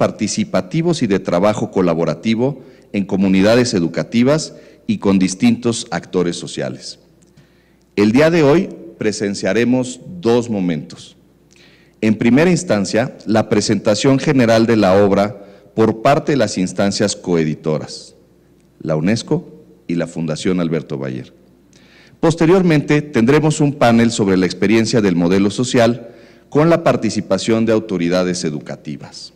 participativos y de trabajo colaborativo en comunidades educativas y con distintos actores sociales. El día de hoy presenciaremos dos momentos. En primera instancia, la presentación general de la obra por parte de las instancias coeditoras, la UNESCO y la Fundación Alberto Bayer. Posteriormente, tendremos un panel sobre la experiencia del modelo social con la participación de autoridades educativas.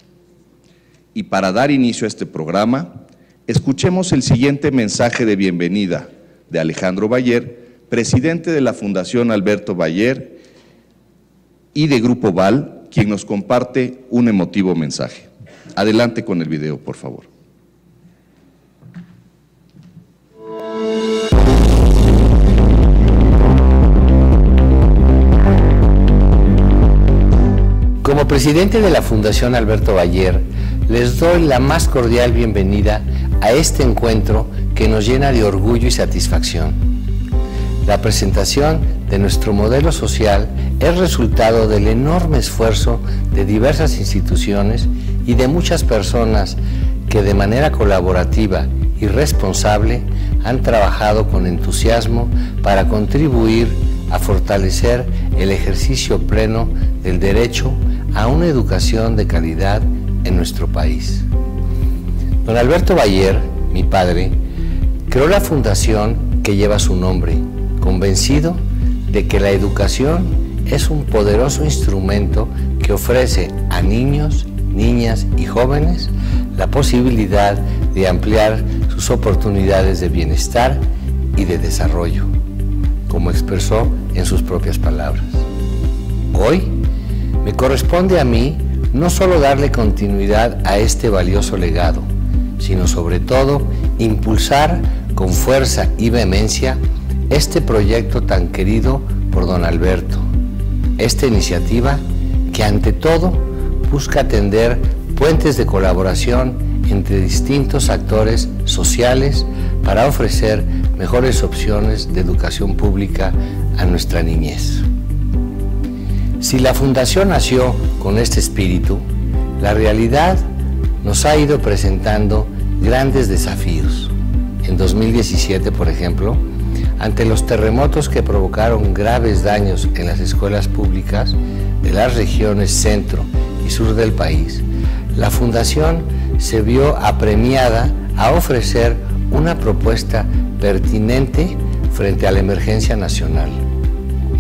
Y para dar inicio a este programa, escuchemos el siguiente mensaje de bienvenida de Alejandro Bayer, presidente de la Fundación Alberto Bayer y de Grupo Val, quien nos comparte un emotivo mensaje. Adelante con el video, por favor. Como presidente de la Fundación Alberto Bayer, les doy la más cordial bienvenida a este encuentro que nos llena de orgullo y satisfacción. La presentación de nuestro modelo social es resultado del enorme esfuerzo de diversas instituciones y de muchas personas que de manera colaborativa y responsable han trabajado con entusiasmo para contribuir a fortalecer el ejercicio pleno del derecho a una educación de calidad en nuestro país. Don Alberto Bayer, mi padre, creó la fundación que lleva su nombre, convencido de que la educación es un poderoso instrumento que ofrece a niños, niñas y jóvenes la posibilidad de ampliar sus oportunidades de bienestar y de desarrollo, como expresó en sus propias palabras. Hoy me corresponde a mí no solo darle continuidad a este valioso legado, sino sobre todo impulsar con fuerza y vehemencia este proyecto tan querido por don Alberto, esta iniciativa que ante todo busca atender puentes de colaboración entre distintos actores sociales para ofrecer mejores opciones de educación pública a nuestra niñez. Si la fundación nació con este espíritu, la realidad nos ha ido presentando grandes desafíos. En 2017, por ejemplo, ante los terremotos que provocaron graves daños en las escuelas públicas de las regiones centro y sur del país, la Fundación se vio apremiada a ofrecer una propuesta pertinente frente a la emergencia nacional.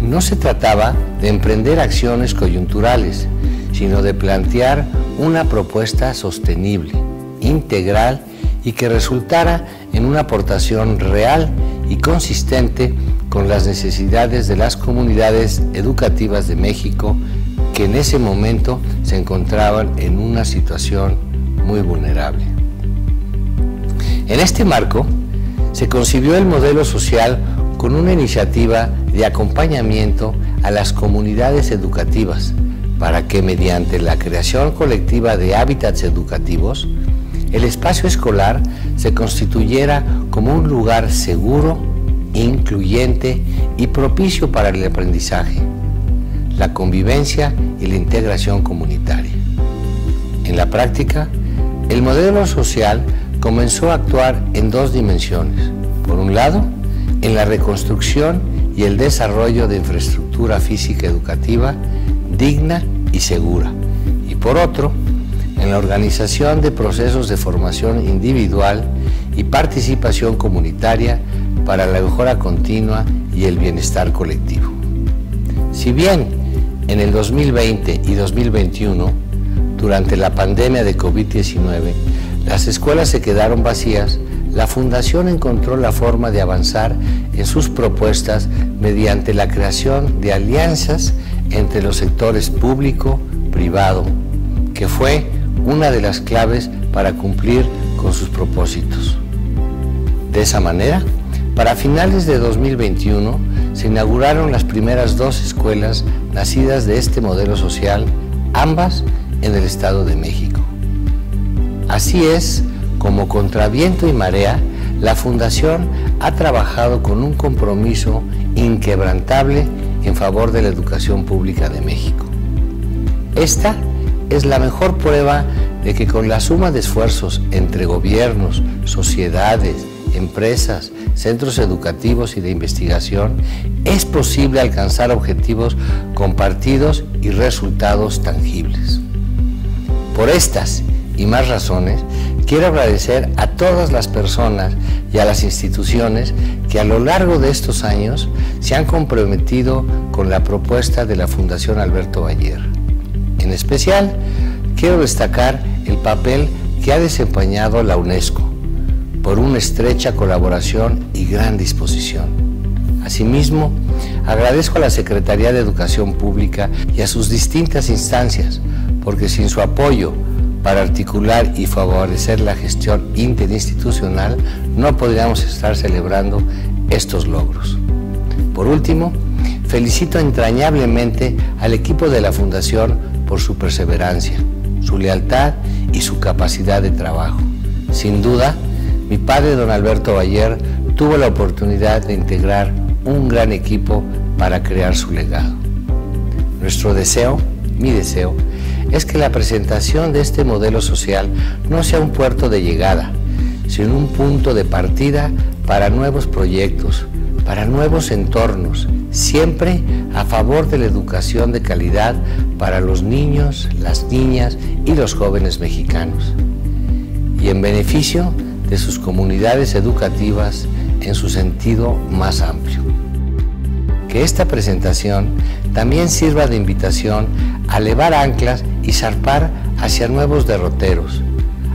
No se trataba de emprender acciones coyunturales, sino de plantear una propuesta sostenible, integral y que resultara en una aportación real y consistente con las necesidades de las comunidades educativas de México que en ese momento se encontraban en una situación muy vulnerable. En este marco, se concibió el modelo social con una iniciativa de acompañamiento a las comunidades educativas para que mediante la creación colectiva de hábitats educativos, el espacio escolar se constituyera como un lugar seguro, incluyente y propicio para el aprendizaje, la convivencia y la integración comunitaria. En la práctica, el modelo social comenzó a actuar en dos dimensiones. Por un lado, en la reconstrucción y el desarrollo de infraestructura física educativa digna y segura. Y por otro, en la organización de procesos de formación individual y participación comunitaria para la mejora continua y el bienestar colectivo. Si bien en el 2020 y 2021, durante la pandemia de COVID-19, las escuelas se quedaron vacías, la Fundación encontró la forma de avanzar en sus propuestas mediante la creación de alianzas entre los sectores público, privado, que fue una de las claves para cumplir con sus propósitos. De esa manera, para finales de 2021 se inauguraron las primeras dos escuelas nacidas de este modelo social, ambas en el Estado de México. Así es como contra viento y marea, la Fundación ha trabajado con un compromiso inquebrantable en favor de la educación pública de México. Esta es la mejor prueba de que con la suma de esfuerzos entre gobiernos, sociedades, empresas, centros educativos y de investigación, es posible alcanzar objetivos compartidos y resultados tangibles. Por estas y más razones, quiero agradecer a todas las personas y a las instituciones que a lo largo de estos años se han comprometido con la propuesta de la Fundación Alberto Bayer. En especial, quiero destacar el papel que ha desempeñado la UNESCO por una estrecha colaboración y gran disposición. Asimismo, agradezco a la Secretaría de Educación Pública y a sus distintas instancias, porque sin su apoyo para articular y favorecer la gestión interinstitucional, no podríamos estar celebrando estos logros. Por último, felicito entrañablemente al equipo de la Fundación por su perseverancia, su lealtad y su capacidad de trabajo. Sin duda, mi padre, don Alberto Bayer, tuvo la oportunidad de integrar un gran equipo para crear su legado. Nuestro deseo, mi deseo, es que la presentación de este modelo social no sea un puerto de llegada, sino un punto de partida para nuevos proyectos, para nuevos entornos, siempre a favor de la educación de calidad para los niños, las niñas y los jóvenes mexicanos, y en beneficio de sus comunidades educativas en su sentido más amplio. Que esta presentación también sirva de invitación a elevar anclas y zarpar hacia nuevos derroteros,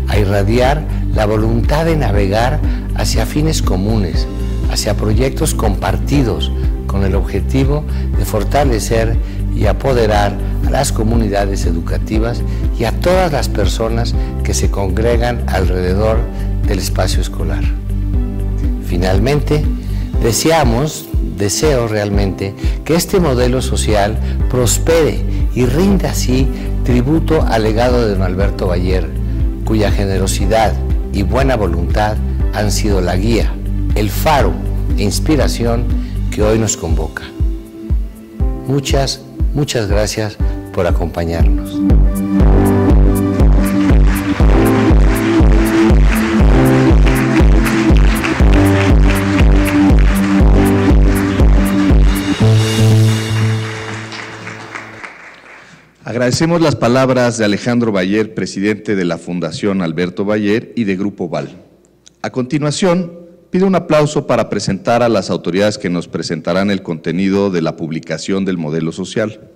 a irradiar la voluntad de navegar hacia fines comunes, hacia proyectos compartidos con el objetivo de fortalecer y apoderar a las comunidades educativas y a todas las personas que se congregan alrededor del espacio escolar. Finalmente, deseamos deseo realmente que este modelo social prospere y rinda así tributo al legado de don Alberto Bayer, cuya generosidad y buena voluntad han sido la guía, el faro e inspiración que hoy nos convoca. Muchas, muchas gracias por acompañarnos. Agradecemos las palabras de Alejandro Bayer, presidente de la Fundación Alberto Bayer y de Grupo Val. A continuación, pido un aplauso para presentar a las autoridades que nos presentarán el contenido de la publicación del modelo social.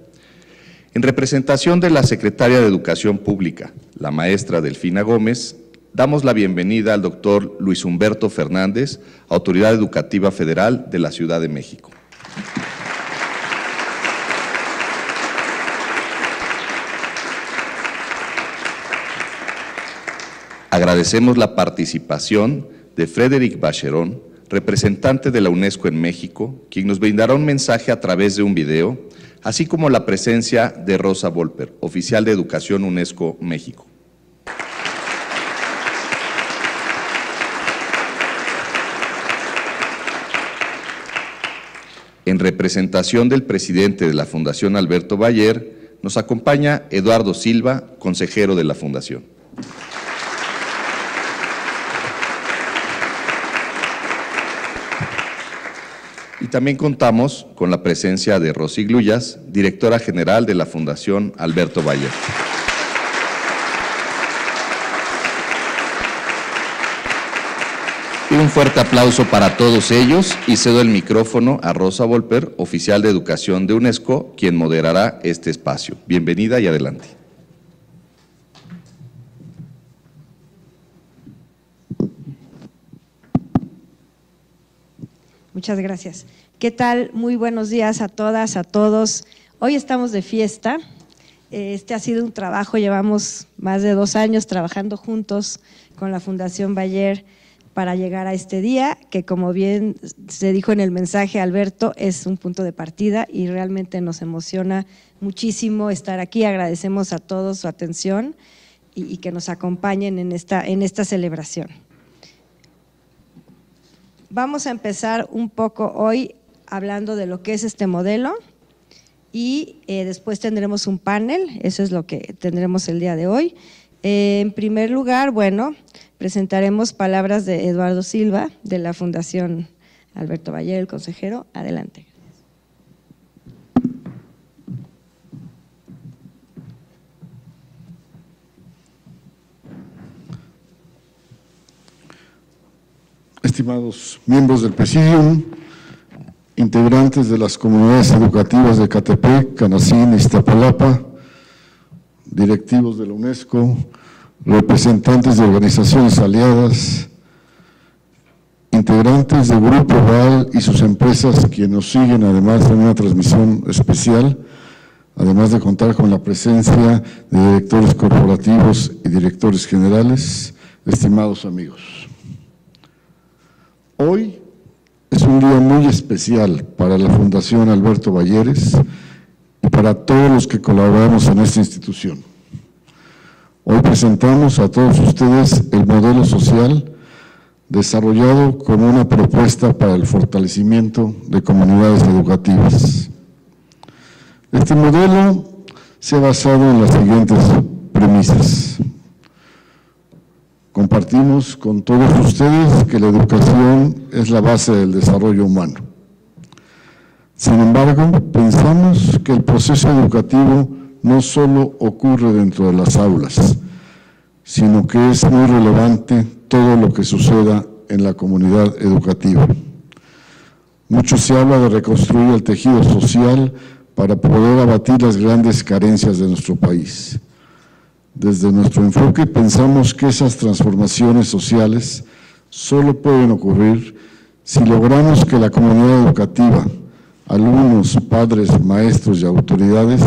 En representación de la secretaria de Educación Pública, la maestra Delfina Gómez, damos la bienvenida al doctor Luis Humberto Fernández, Autoridad Educativa Federal de la Ciudad de México. Agradecemos la participación de Frédéric Bacheron, representante de la UNESCO en México, quien nos brindará un mensaje a través de un video, así como la presencia de Rosa Volper, oficial de Educación UNESCO México. En representación del presidente de la Fundación Alberto Bayer, nos acompaña Eduardo Silva, consejero de la Fundación. También contamos con la presencia de Rosy Gluyas, directora general de la Fundación Alberto Valle. Y un fuerte aplauso para todos ellos y cedo el micrófono a Rosa Volper, oficial de Educación de UNESCO, quien moderará este espacio. Bienvenida y adelante. Muchas gracias. ¿Qué tal? Muy buenos días a todas, a todos. Hoy estamos de fiesta. Este ha sido un trabajo, llevamos más de dos años trabajando juntos con la Fundación Bayer para llegar a este día, que como bien se dijo en el mensaje, Alberto, es un punto de partida y realmente nos emociona muchísimo estar aquí. Agradecemos a todos su atención y, que nos acompañen en esta, en esta celebración. Vamos a empezar un poco hoy hablando de lo que es este modelo y eh, después tendremos un panel, eso es lo que tendremos el día de hoy. Eh, en primer lugar, bueno, presentaremos palabras de Eduardo Silva, de la Fundación Alberto Valle, el consejero. Adelante. Estimados miembros del Presidium, integrantes de las comunidades educativas de Catepec, Canacín Iztapalapa, directivos de la UNESCO, representantes de organizaciones aliadas, integrantes del Grupo VAL y sus empresas quienes nos siguen además en una transmisión especial, además de contar con la presencia de directores corporativos y directores generales, estimados amigos. Hoy es un día muy especial para la Fundación Alberto Valleres y para todos los que colaboramos en esta institución. Hoy presentamos a todos ustedes el modelo social desarrollado como una propuesta para el fortalecimiento de comunidades educativas. Este modelo se ha basado en las siguientes premisas. Compartimos con todos ustedes que la educación es la base del desarrollo humano. Sin embargo, pensamos que el proceso educativo no solo ocurre dentro de las aulas, sino que es muy relevante todo lo que suceda en la comunidad educativa. Mucho se habla de reconstruir el tejido social para poder abatir las grandes carencias de nuestro país. Desde nuestro enfoque pensamos que esas transformaciones sociales solo pueden ocurrir si logramos que la comunidad educativa, alumnos, padres, maestros y autoridades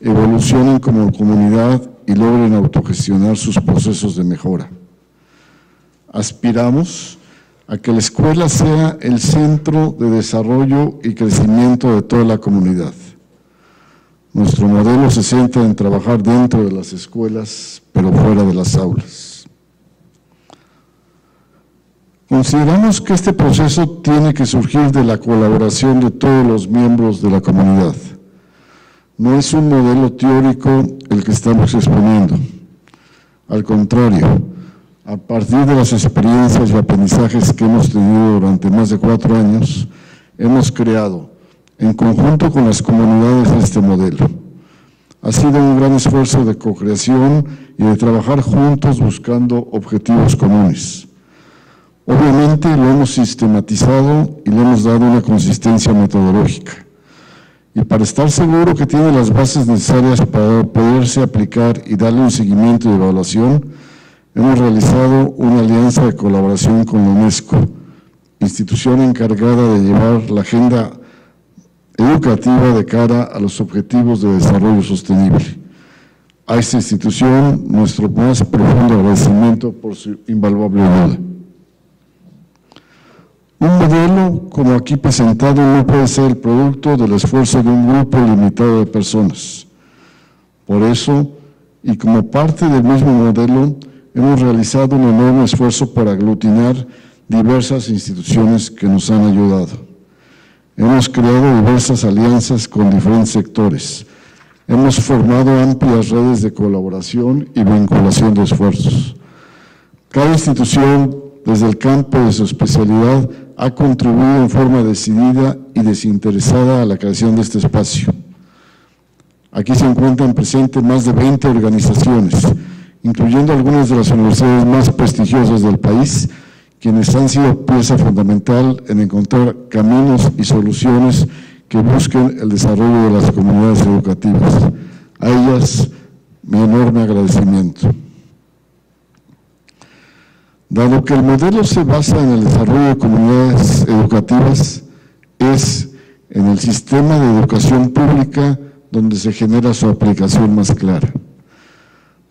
evolucionen como comunidad y logren autogestionar sus procesos de mejora. Aspiramos a que la escuela sea el centro de desarrollo y crecimiento de toda la comunidad. Nuestro modelo se centra en trabajar dentro de las escuelas, pero fuera de las aulas. Consideramos que este proceso tiene que surgir de la colaboración de todos los miembros de la comunidad no es un modelo teórico el que estamos exponiendo. Al contrario, a partir de las experiencias y aprendizajes que hemos tenido durante más de cuatro años, hemos creado, en conjunto con las comunidades, este modelo. Ha sido un gran esfuerzo de co-creación y de trabajar juntos buscando objetivos comunes. Obviamente lo hemos sistematizado y le hemos dado una consistencia metodológica y para estar seguro que tiene las bases necesarias para poderse aplicar y darle un seguimiento y evaluación, hemos realizado una alianza de colaboración con la UNESCO, institución encargada de llevar la agenda educativa de cara a los objetivos de desarrollo sostenible. A esta institución, nuestro más profundo agradecimiento por su invaluable ayuda. Un modelo como aquí presentado no puede ser el producto del esfuerzo de un grupo limitado de personas. Por eso, y como parte del mismo modelo, hemos realizado un enorme esfuerzo para aglutinar diversas instituciones que nos han ayudado. Hemos creado diversas alianzas con diferentes sectores. Hemos formado amplias redes de colaboración y vinculación de esfuerzos. Cada institución, desde el campo de su especialidad, ha contribuido en forma decidida y desinteresada a la creación de este espacio. Aquí se encuentran presentes más de 20 organizaciones, incluyendo algunas de las universidades más prestigiosas del país, quienes han sido pieza fundamental en encontrar caminos y soluciones que busquen el desarrollo de las comunidades educativas. A ellas mi enorme agradecimiento. Dado que el modelo se basa en el desarrollo de comunidades educativas, es en el sistema de educación pública donde se genera su aplicación más clara.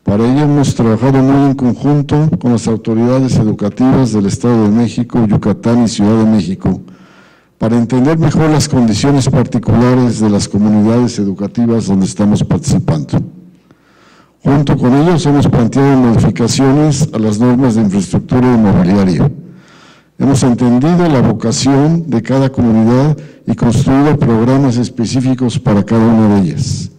Para ello hemos trabajado muy en conjunto con las autoridades educativas del Estado de México, Yucatán y Ciudad de México, para entender mejor las condiciones particulares de las comunidades educativas donde estamos participando. Junto con ellos hemos planteado modificaciones a las normas de infraestructura inmobiliaria. Hemos entendido la vocación de cada comunidad y construido programas específicos para cada una de ellas.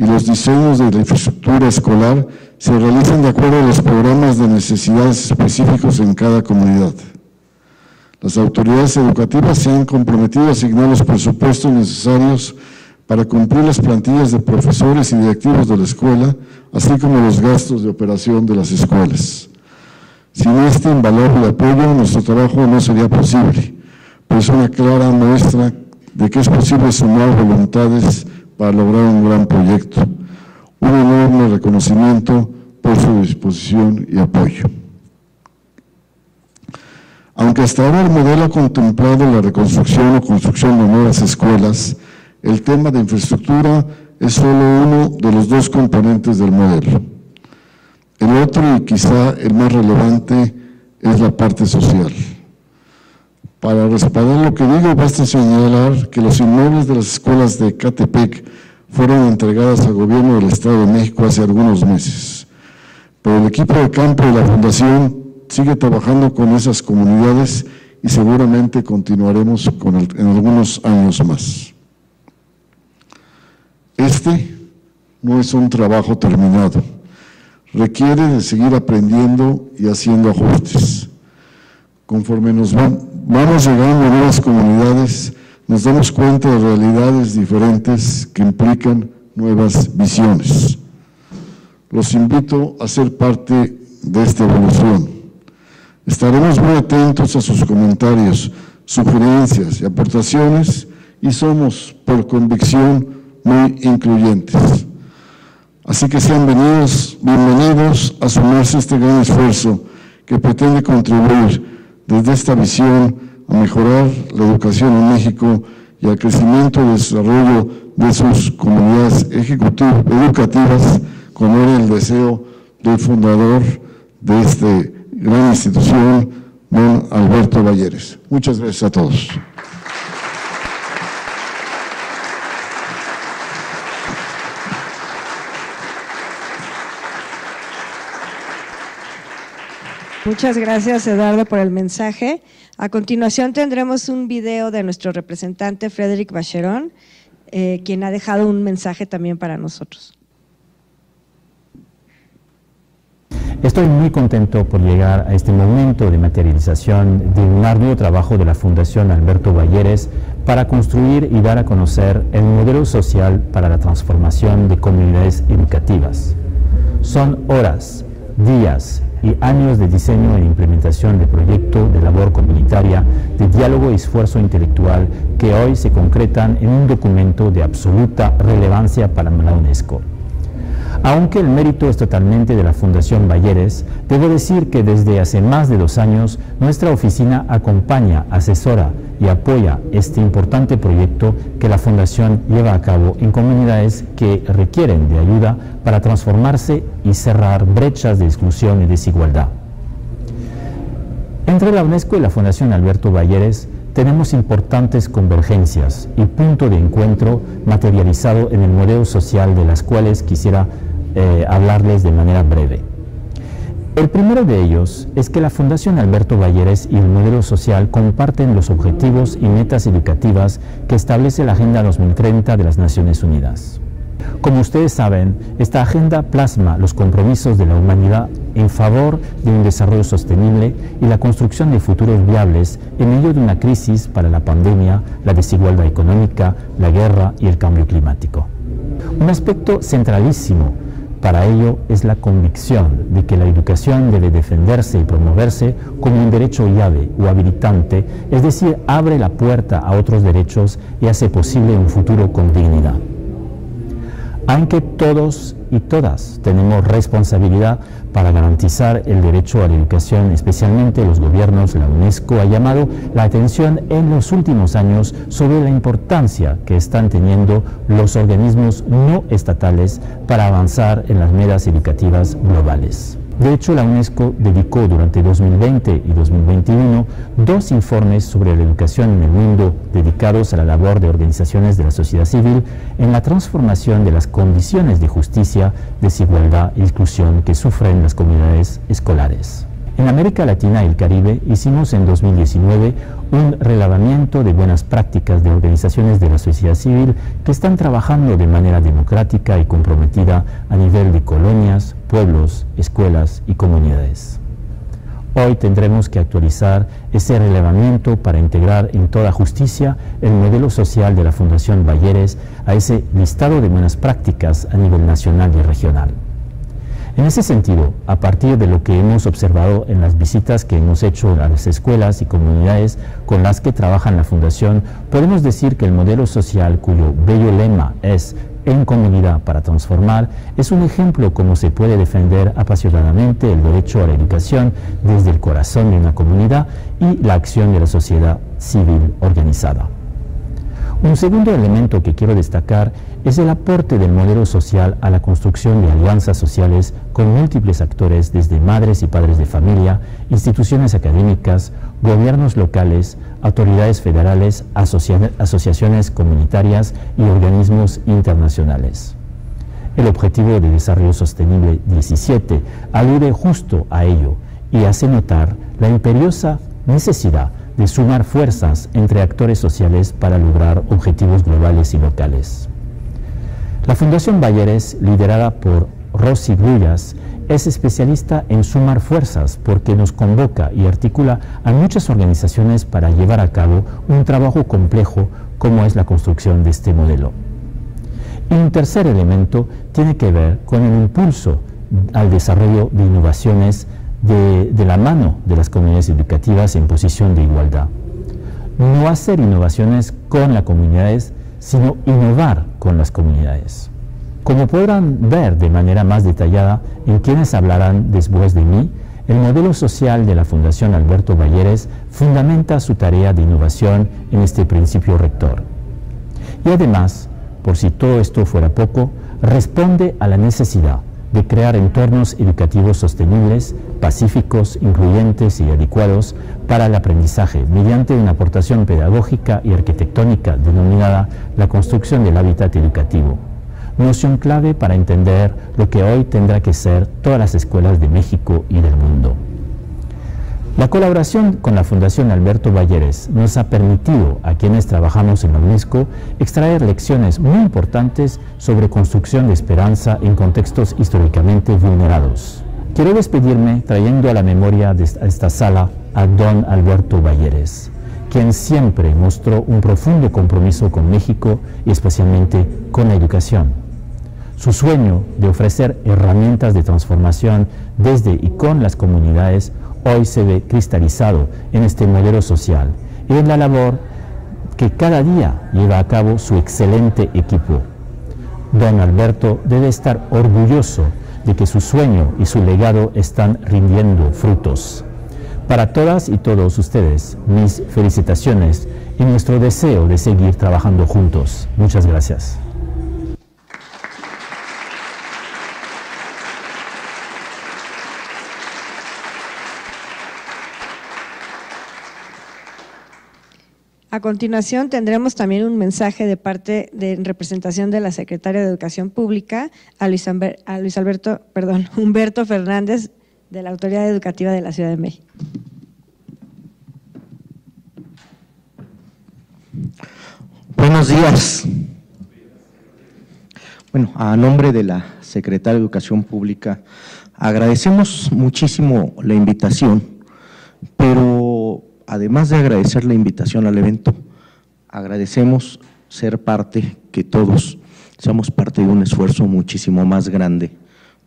Y los diseños de la infraestructura escolar se realizan de acuerdo a los programas de necesidades específicos en cada comunidad. Las autoridades educativas se han comprometido a asignar los presupuestos necesarios para cumplir las plantillas de profesores y directivos de la escuela, así como los gastos de operación de las escuelas. Sin este invaluable apoyo, nuestro trabajo no sería posible, pero es una clara muestra de que es posible sumar voluntades para lograr un gran proyecto. Un enorme reconocimiento por su disposición y apoyo. Aunque hasta ahora el modelo ha contemplado la reconstrucción o construcción de nuevas escuelas, el tema de infraestructura es solo uno de los dos componentes del modelo. El otro y quizá el más relevante es la parte social. Para respaldar lo que digo, basta señalar que los inmuebles de las escuelas de Catepec fueron entregadas al gobierno del Estado de México hace algunos meses. Pero el equipo de campo de la Fundación sigue trabajando con esas comunidades y seguramente continuaremos con en algunos años más. Este no es un trabajo terminado, requiere de seguir aprendiendo y haciendo ajustes. Conforme nos vamos llegando a nuevas comunidades, nos damos cuenta de realidades diferentes que implican nuevas visiones. Los invito a ser parte de esta evolución. Estaremos muy atentos a sus comentarios, sugerencias y aportaciones y somos, por convicción, muy incluyentes. Así que sean bienvenidos, bienvenidos a sumarse a este gran esfuerzo que pretende contribuir desde esta visión a mejorar la educación en México y al crecimiento y desarrollo de sus comunidades educativas, como era el deseo del fundador de este gran institución, don Alberto Valleres. Muchas gracias a todos. Muchas gracias, Eduardo, por el mensaje. A continuación tendremos un video de nuestro representante, Frederick Bacheron, eh, quien ha dejado un mensaje también para nosotros. Estoy muy contento por llegar a este momento de materialización de un arduo trabajo de la Fundación Alberto Valleres para construir y dar a conocer el modelo social para la transformación de comunidades educativas. Son horas, días y años de diseño e implementación de proyecto de labor comunitaria, de diálogo y esfuerzo intelectual que hoy se concretan en un documento de absoluta relevancia para la UNESCO. Aunque el mérito es totalmente de la Fundación Bayeres, debo decir que desde hace más de dos años nuestra oficina acompaña, asesora y apoya este importante proyecto que la Fundación lleva a cabo en comunidades que requieren de ayuda para transformarse y cerrar brechas de exclusión y desigualdad. Entre la UNESCO y la Fundación Alberto Bayeres tenemos importantes convergencias y punto de encuentro materializado en el modelo social de las cuales quisiera eh, hablarles de manera breve. El primero de ellos es que la Fundación Alberto Valleres y el modelo social comparten los objetivos y metas educativas que establece la Agenda 2030 de las Naciones Unidas. Como ustedes saben, esta agenda plasma los compromisos de la humanidad en favor de un desarrollo sostenible y la construcción de futuros viables en medio de una crisis para la pandemia, la desigualdad económica, la guerra y el cambio climático. Un aspecto centralísimo para ello es la convicción de que la educación debe defenderse y promoverse como un derecho llave o habilitante, es decir, abre la puerta a otros derechos y hace posible un futuro con dignidad. Aunque todos y todas tenemos responsabilidad para garantizar el derecho a la educación, especialmente los gobiernos, la UNESCO ha llamado la atención en los últimos años sobre la importancia que están teniendo los organismos no estatales para avanzar en las metas educativas globales. De hecho, la UNESCO dedicó durante 2020 y 2021 dos informes sobre la educación en el mundo dedicados a la labor de organizaciones de la sociedad civil en la transformación de las condiciones de justicia, desigualdad e inclusión que sufren las comunidades escolares. En América Latina y el Caribe hicimos en 2019 un relevamiento de buenas prácticas de organizaciones de la sociedad civil que están trabajando de manera democrática y comprometida a nivel de colonias, pueblos, escuelas y comunidades. Hoy tendremos que actualizar ese relevamiento para integrar en toda justicia el modelo social de la Fundación Bayeres a ese listado de buenas prácticas a nivel nacional y regional. En ese sentido, a partir de lo que hemos observado en las visitas que hemos hecho a las escuelas y comunidades con las que trabaja la Fundación, podemos decir que el modelo social cuyo bello lema es en comunidad para transformar es un ejemplo cómo se puede defender apasionadamente el derecho a la educación desde el corazón de una comunidad y la acción de la sociedad civil organizada. Un segundo elemento que quiero destacar es el aporte del modelo social a la construcción de alianzas sociales con múltiples actores desde madres y padres de familia, instituciones académicas, gobiernos locales, autoridades federales, asociaciones comunitarias y organismos internacionales. El Objetivo de Desarrollo Sostenible 17 alude justo a ello y hace notar la imperiosa necesidad de sumar fuerzas entre actores sociales para lograr objetivos globales y locales. La Fundación Bayeres, liderada por Rosy Grullas, es especialista en sumar fuerzas porque nos convoca y articula a muchas organizaciones para llevar a cabo un trabajo complejo como es la construcción de este modelo. Y un tercer elemento tiene que ver con el impulso al desarrollo de innovaciones de, la mano de las comunidades educativas en posición de igualdad. No hacer innovaciones con las comunidades, sino innovar con las comunidades. Como podrán ver de manera más detallada en quienes hablarán después de mí, el modelo social de la Fundación Alberto Balleres fundamenta su tarea de innovación en este principio rector. Y además, por si todo esto fuera poco, responde a la necesidad de crear entornos educativos sostenibles, pacíficos, incluyentes y adecuados para el aprendizaje mediante una aportación pedagógica y arquitectónica denominada la construcción del hábitat educativo noción clave para entender lo que hoy tendrá que ser todas las escuelas de México y del mundo. La colaboración con la Fundación Alberto Balleres nos ha permitido a quienes trabajamos en la UNESCO extraer lecciones muy importantes sobre construcción de esperanza en contextos históricamente vulnerados. Quiero despedirme trayendo a la memoria de esta sala a don Alberto Balleres, quien siempre mostró un profundo compromiso con México y especialmente con la educación. Su sueño de ofrecer herramientas de transformación desde y con las comunidades hoy se ve cristalizado en este modelo social y en la labor que cada día lleva a cabo su excelente equipo. Don Alberto debe estar orgulloso de que su sueño y su legado están rindiendo frutos. Para todas y todos ustedes, mis felicitaciones y nuestro deseo de seguir trabajando juntos. Muchas gracias. A continuación tendremos también un mensaje de parte de representación de la Secretaria de Educación Pública a Luis, Alberto, perdón, Humberto Fernández de la Autoridad Educativa de la Ciudad de México. Buenos días. Bueno, a nombre de la Secretaria de Educación Pública, agradecemos muchísimo la invitación, pero además de agradecer la invitación al evento, agradecemos ser parte, que todos seamos parte de un esfuerzo muchísimo más grande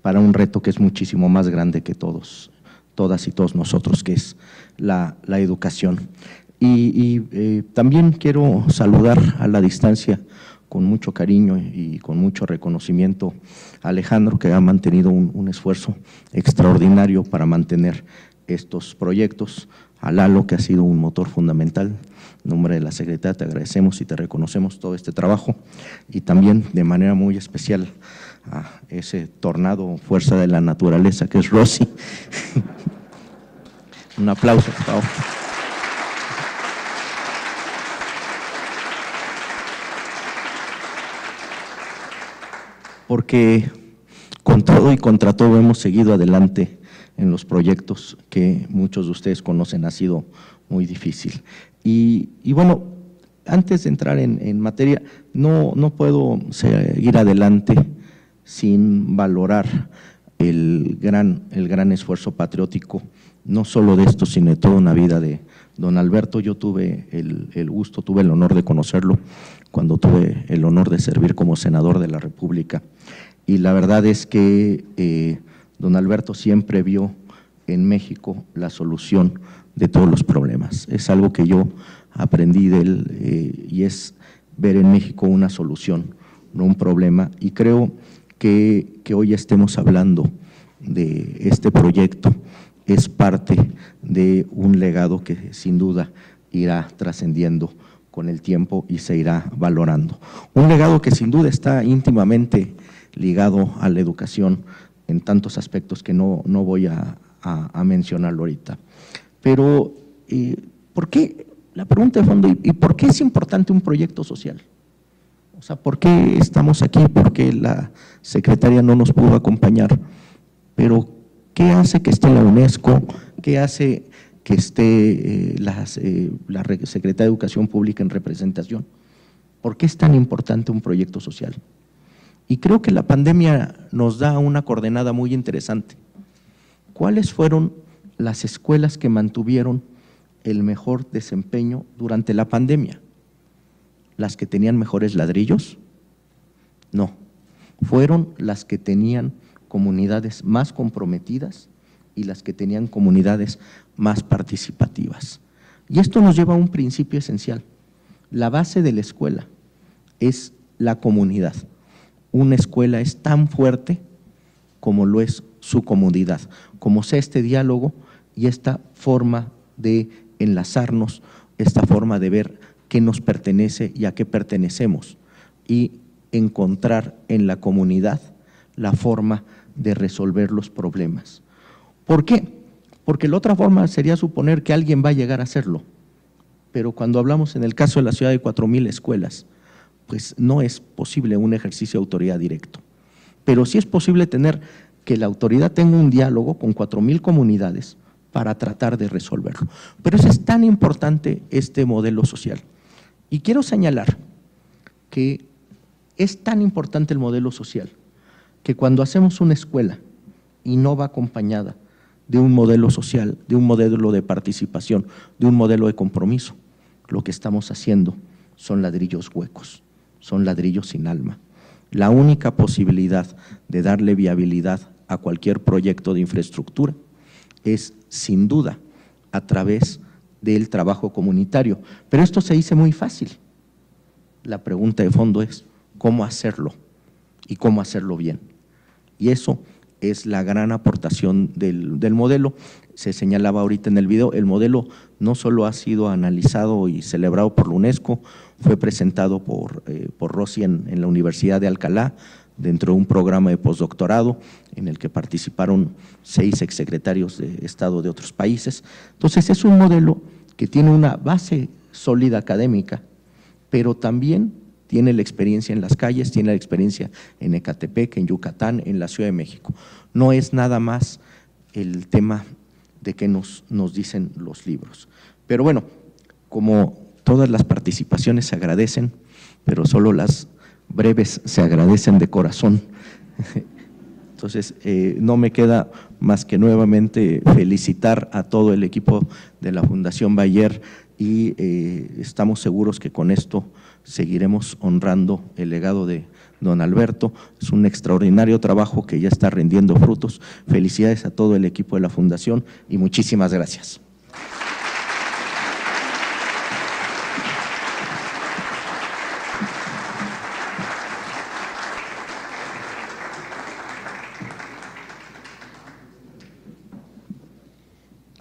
para un reto que es muchísimo más grande que todos, todas y todos nosotros, que es la, educación. Y, eh, también quiero saludar a la distancia con mucho cariño y con mucho reconocimiento a Alejandro, que ha mantenido un esfuerzo extraordinario para mantener estos proyectos, a Lalo, que ha sido un motor fundamental. En nombre de la Secretaría te agradecemos y te reconocemos todo este trabajo y también de manera muy especial a ese tornado fuerza de la naturaleza que es Rosy. un aplauso, por favor. Porque con todo y contra todo hemos seguido adelante en los proyectos que muchos de ustedes conocen ha sido muy difícil. Y, bueno, antes de entrar en, materia, no, no puedo seguir adelante sin valorar el gran, el gran esfuerzo patriótico, no solo de esto, sino de toda una vida de don Alberto. Yo tuve el, el gusto, tuve el honor de conocerlo cuando tuve el honor de servir como senador de la República. Y la verdad es que eh, don Alberto siempre vio en México la solución de todos los problemas. Es algo que yo aprendí de él eh, y es ver en México una solución, no un problema. Y creo que, que hoy estemos hablando de este proyecto es parte de un legado que sin duda irá trascendiendo con el tiempo y se irá valorando. Un legado que sin duda está íntimamente ligado a la educación en tantos aspectos que no, no voy a, a, mencionarlo ahorita. Pero, eh, ¿por qué? La pregunta de fondo, ¿y por qué es importante un proyecto social? O sea, ¿por qué estamos aquí? ¿Por qué la secretaria no nos pudo acompañar? Pero, ¿qué hace que esté la UNESCO? ¿Qué hace que esté eh, eh, la Secretaría de Educación Pública en representación? ¿Por qué es tan importante un proyecto social? Y creo que la pandemia nos da una coordenada muy interesante. ¿Cuáles fueron las escuelas que mantuvieron el mejor desempeño durante la pandemia? ¿Las que tenían mejores ladrillos? No, fueron las que tenían comunidades más comprometidas y las que tenían comunidades más participativas. Y esto nos lleva a un principio esencial. La base de la escuela es la comunidad. Una escuela es tan fuerte como lo es su comunidad, como sea este diálogo y esta forma de enlazarnos, esta forma de ver qué nos pertenece y a qué pertenecemos y encontrar en la comunidad la forma de resolver los problemas. ¿Por qué? Porque la otra forma sería suponer que alguien va a llegar a hacerlo. Pero cuando hablamos en el caso de la ciudad de 4.000 escuelas, pues no es posible un ejercicio de autoridad directo. Pero sí es posible tener que la autoridad tenga un diálogo con cuatro mil comunidades para tratar de resolverlo. Pero eso es tan importante este modelo social. Y quiero señalar que es tan importante el modelo social que cuando hacemos una escuela y no va acompañada de un modelo social, de un modelo de participación, de un modelo de compromiso, lo que estamos haciendo son ladrillos huecos, son ladrillos sin alma. La única posibilidad de darle viabilidad a cualquier proyecto de infraestructura es sin duda a través del trabajo comunitario. Pero esto se dice muy fácil. La pregunta de fondo es cómo hacerlo y cómo hacerlo bien. Y eso es la gran aportación del, del, modelo. Se señalaba ahorita en el video, el modelo no solo ha sido analizado y celebrado por la UNESCO, fue presentado por, eh, por Rossi en, la Universidad de Alcalá, dentro de un programa de postdoctorado en el que participaron seis exsecretarios de Estado de otros países. Entonces es un modelo que tiene una base sólida académica, pero también tiene la experiencia en las calles, tiene la experiencia en Ecatepec, en Yucatán, en la Ciudad de México. No es nada más el tema de qué nos, nos dicen los libros. Pero bueno, como todas las participaciones se agradecen, pero solo las breves se agradecen de corazón. Entonces, eh, no me queda más que nuevamente felicitar a todo el equipo de la Fundación Bayer y eh, estamos seguros que con esto seguiremos honrando el legado de don Alberto. Es un extraordinario trabajo que ya está rindiendo frutos. Felicidades a todo el equipo de la Fundación y muchísimas gracias.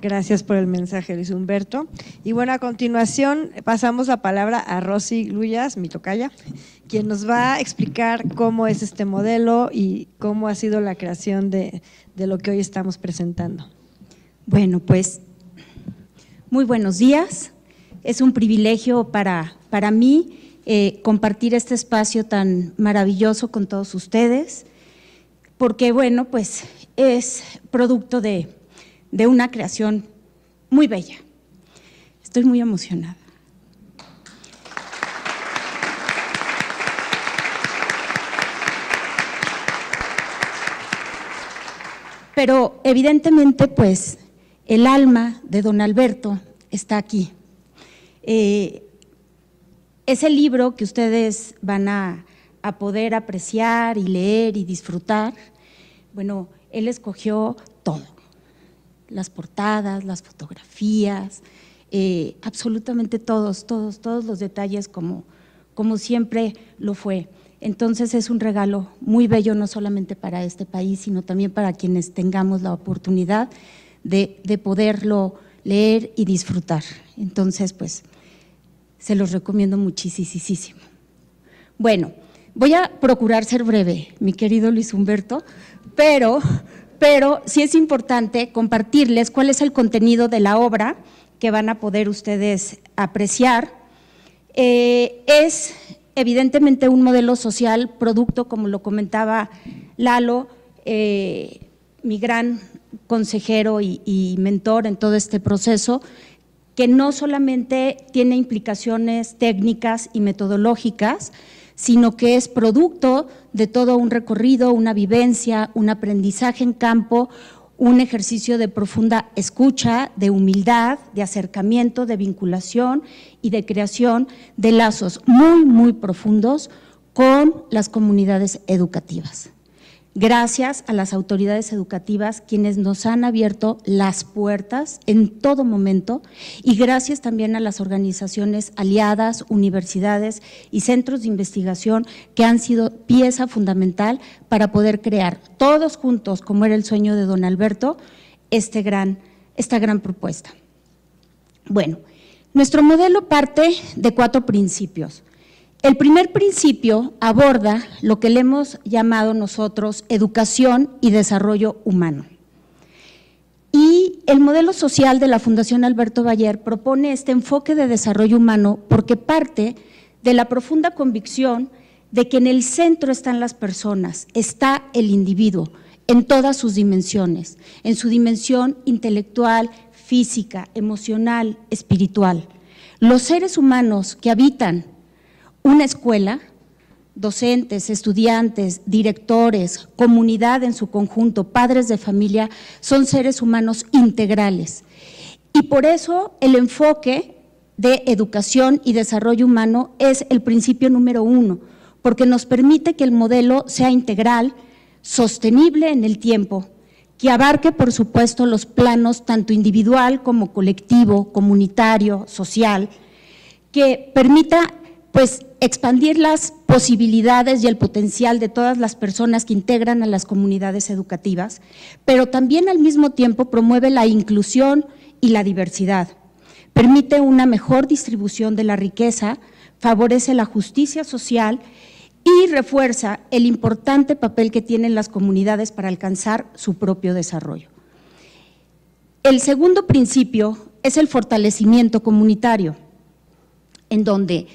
Gracias por el mensaje, Luis Humberto. Y bueno, a continuación pasamos la palabra a Rosy Luyas, mi tocaya, quien nos va a explicar cómo es este modelo y cómo ha sido la creación de, lo que hoy estamos presentando. Bueno, pues muy buenos días. Es un privilegio para, para mí eh, compartir este espacio tan maravilloso con todos ustedes, porque bueno, pues es producto de de una creación muy bella. Estoy muy emocionada. Pero evidentemente, pues, el alma de don Alberto está aquí. Eh, ese libro que ustedes van a, a poder apreciar y leer y disfrutar, bueno, él escogió todo, las portadas, las fotografías, eh, absolutamente todos, todos, todos los detalles como, como siempre lo fue. Entonces es un regalo muy bello no solamente para este país, sino también para quienes tengamos la oportunidad de, de poderlo leer y disfrutar. Entonces, pues, se los recomiendo muchísimo. Bueno, voy a procurar ser breve, mi querido Luis Humberto, pero, pero sí es importante compartirles cuál es el contenido de la obra que van a poder ustedes apreciar. Eh, es evidentemente un modelo social, producto, como lo comentaba Lalo, eh, mi gran consejero y, mentor en todo este proceso, que no solamente tiene implicaciones técnicas y metodológicas, sino que es producto de todo un recorrido, una vivencia, un aprendizaje en campo, un ejercicio de profunda escucha, de humildad, de acercamiento, de vinculación y de creación de lazos muy, muy profundos con las comunidades educativas gracias a las autoridades educativas quienes nos han abierto las puertas en todo momento y gracias también a las organizaciones aliadas, universidades y centros de investigación que han sido pieza fundamental para poder crear todos juntos, como era el sueño de don Alberto, este esta gran propuesta. Bueno, nuestro modelo parte de cuatro principios. El primer principio aborda lo que le hemos llamado nosotros educación y desarrollo humano. Y el modelo social de la Fundación Alberto Bayer propone este enfoque de desarrollo humano porque parte de la profunda convicción de que en el centro están las personas, está el individuo en todas sus dimensiones, en su dimensión intelectual, física, emocional, espiritual. Los seres humanos que habitan una escuela, docentes, estudiantes, directores, comunidad en su conjunto, padres de familia, son seres humanos integrales. Y por eso el enfoque de educación y desarrollo humano es el principio número uno, porque nos permite que el modelo sea integral, sostenible en el tiempo, que abarque, por supuesto, los planos tanto individual como colectivo, comunitario, social, que permita pues expandir las posibilidades y el potencial de todas las personas que integran a las comunidades educativas, pero también al mismo tiempo promueve la inclusión y la diversidad. Permite una mejor distribución de la riqueza, favorece la justicia social y refuerza el importante papel que tienen las comunidades para alcanzar su propio desarrollo. El segundo principio es el fortalecimiento comunitario, en donde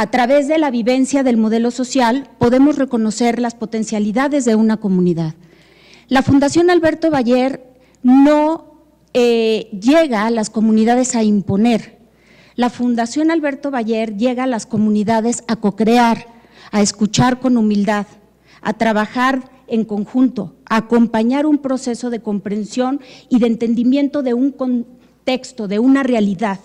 a través de la vivencia del modelo social podemos reconocer las potencialidades de una comunidad. La Fundación Alberto Bayer no eh, llega a las comunidades a imponer. La Fundación Alberto Bayer llega a las comunidades a co-crear, a escuchar con humildad, a trabajar en conjunto, a acompañar un proceso de comprensión y de entendimiento de un contexto, de una realidad.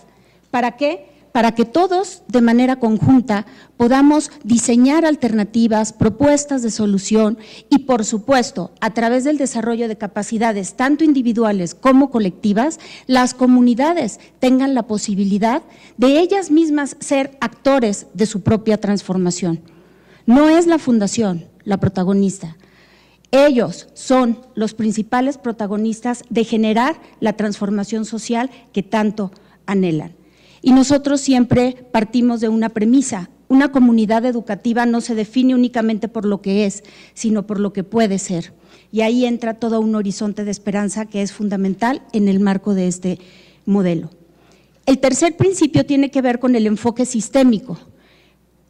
¿Para qué? Para que todos de manera conjunta podamos diseñar alternativas, propuestas de solución y, por supuesto, a través del desarrollo de capacidades tanto individuales como colectivas, las comunidades tengan la posibilidad de ellas mismas ser actores de su propia transformación. No es la fundación la protagonista, ellos son los principales protagonistas de generar la transformación social que tanto anhelan. Y nosotros siempre partimos de una premisa. Una comunidad educativa no se define únicamente por lo que es, sino por lo que puede ser. Y ahí entra todo un horizonte de esperanza que es fundamental en el marco de este modelo. El tercer principio tiene que ver con el enfoque sistémico.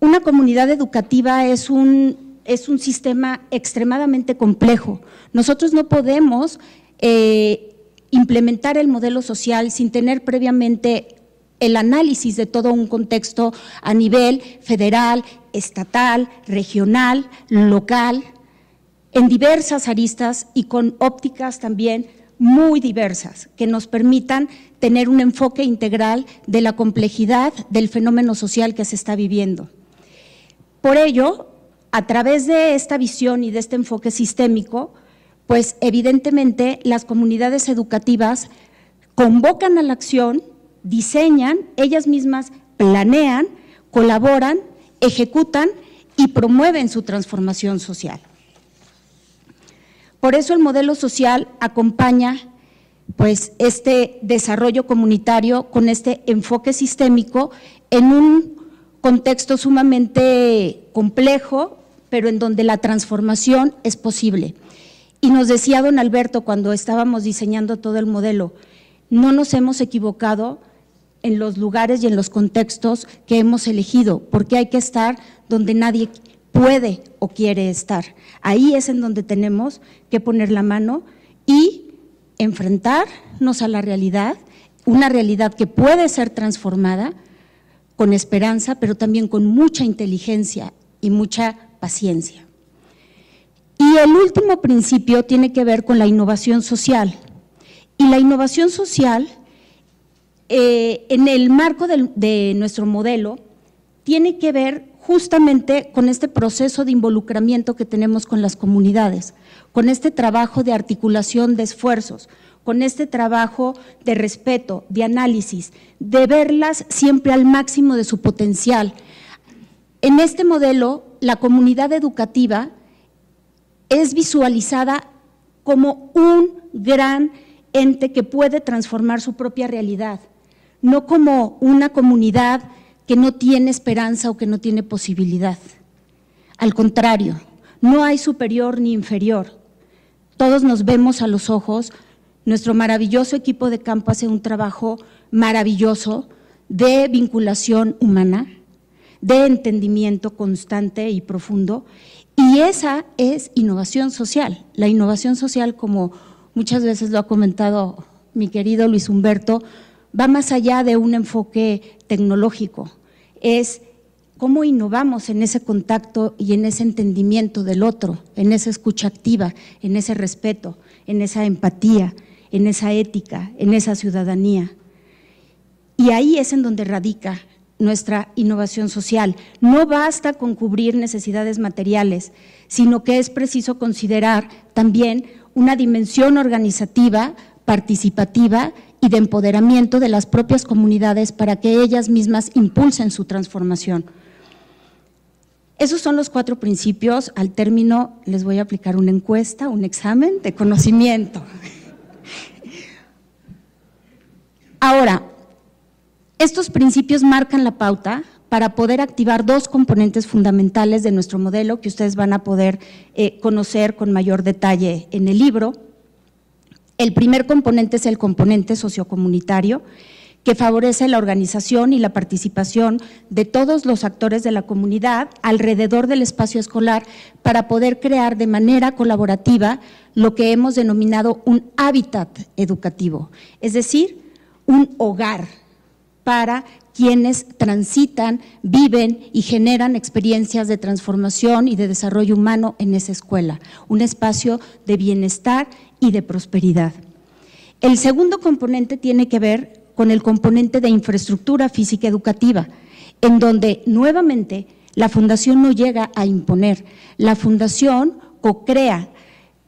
Una comunidad educativa es un, es un sistema extremadamente complejo. Nosotros no podemos eh, implementar el modelo social sin tener previamente el análisis de todo un contexto a nivel federal, estatal, regional, local, en diversas aristas y con ópticas también muy diversas que nos permitan tener un enfoque integral de la complejidad del fenómeno social que se está viviendo. Por ello, a través de esta visión y de este enfoque sistémico, pues evidentemente las comunidades educativas convocan a la acción, diseñan, ellas mismas planean, colaboran, ejecutan y promueven su transformación social. Por eso el modelo social acompaña pues este desarrollo comunitario con este enfoque sistémico en un contexto sumamente complejo, pero en donde la transformación es posible. Y nos decía don Alberto cuando estábamos diseñando todo el modelo, no nos hemos equivocado en los lugares y en los contextos que hemos elegido, porque hay que estar donde nadie puede o quiere estar. Ahí es en donde tenemos que poner la mano y enfrentarnos a la realidad, una realidad que puede ser transformada con esperanza, pero también con mucha inteligencia y mucha paciencia. Y el último principio tiene que ver con la innovación social. Y la innovación social, eh, en el marco de nuestro modelo, tiene que ver justamente con este proceso de involucramiento que tenemos con las comunidades, con este trabajo de articulación de esfuerzos, con este trabajo de respeto, de análisis, de verlas siempre al máximo de su potencial. En este modelo, la comunidad educativa es visualizada como un gran ente que puede transformar su propia realidad, no como una comunidad que no tiene esperanza o que no tiene posibilidad. Al contrario, no hay superior ni inferior. Todos nos vemos a los ojos. Nuestro maravilloso equipo de campo hace un trabajo maravilloso de vinculación humana, de entendimiento constante y profundo. Y esa es innovación social. La innovación social, como muchas veces lo ha comentado mi querido Luis Humberto, va más allá de un enfoque tecnológico, es cómo innovamos en ese contacto y en ese entendimiento del otro, en esa escucha activa, en ese respeto, en esa empatía, en esa ética, en esa ciudadanía. Y ahí es en donde radica nuestra innovación social. No basta con cubrir necesidades materiales, sino que es preciso considerar también una dimensión organizativa, participativa y de empoderamiento de las propias comunidades para que ellas mismas impulsen su transformación. Esos son los cuatro principios. Al término les voy a aplicar una encuesta, un examen de conocimiento. Ahora, estos principios marcan la pauta para poder activar dos componentes fundamentales de nuestro modelo que ustedes van a poder eh, conocer con mayor detalle en el libro. El primer componente es el componente sociocomunitario, que favorece la organización y la participación de todos los actores de la comunidad alrededor del espacio escolar para poder crear de manera colaborativa lo que hemos denominado un hábitat educativo, es decir, un hogar para quienes transitan, viven y generan experiencias de transformación y de desarrollo humano en esa escuela, un espacio de bienestar y de prosperidad. El segundo componente tiene que ver con el componente de infraestructura física educativa, en donde nuevamente la Fundación no llega a imponer, la Fundación co-crea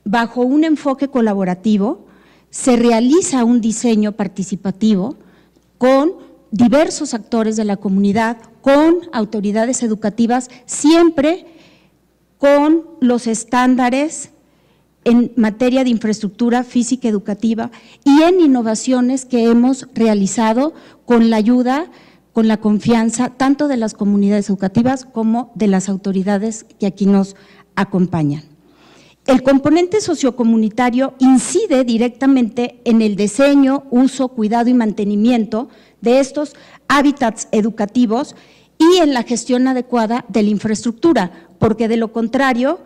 bajo un enfoque colaborativo, se realiza un diseño participativo con diversos actores de la comunidad, con autoridades educativas, siempre con los estándares en materia de infraestructura física educativa y en innovaciones que hemos realizado con la ayuda, con la confianza tanto de las comunidades educativas como de las autoridades que aquí nos acompañan. El componente sociocomunitario incide directamente en el diseño, uso, cuidado y mantenimiento de estos hábitats educativos y en la gestión adecuada de la infraestructura, porque de lo contrario,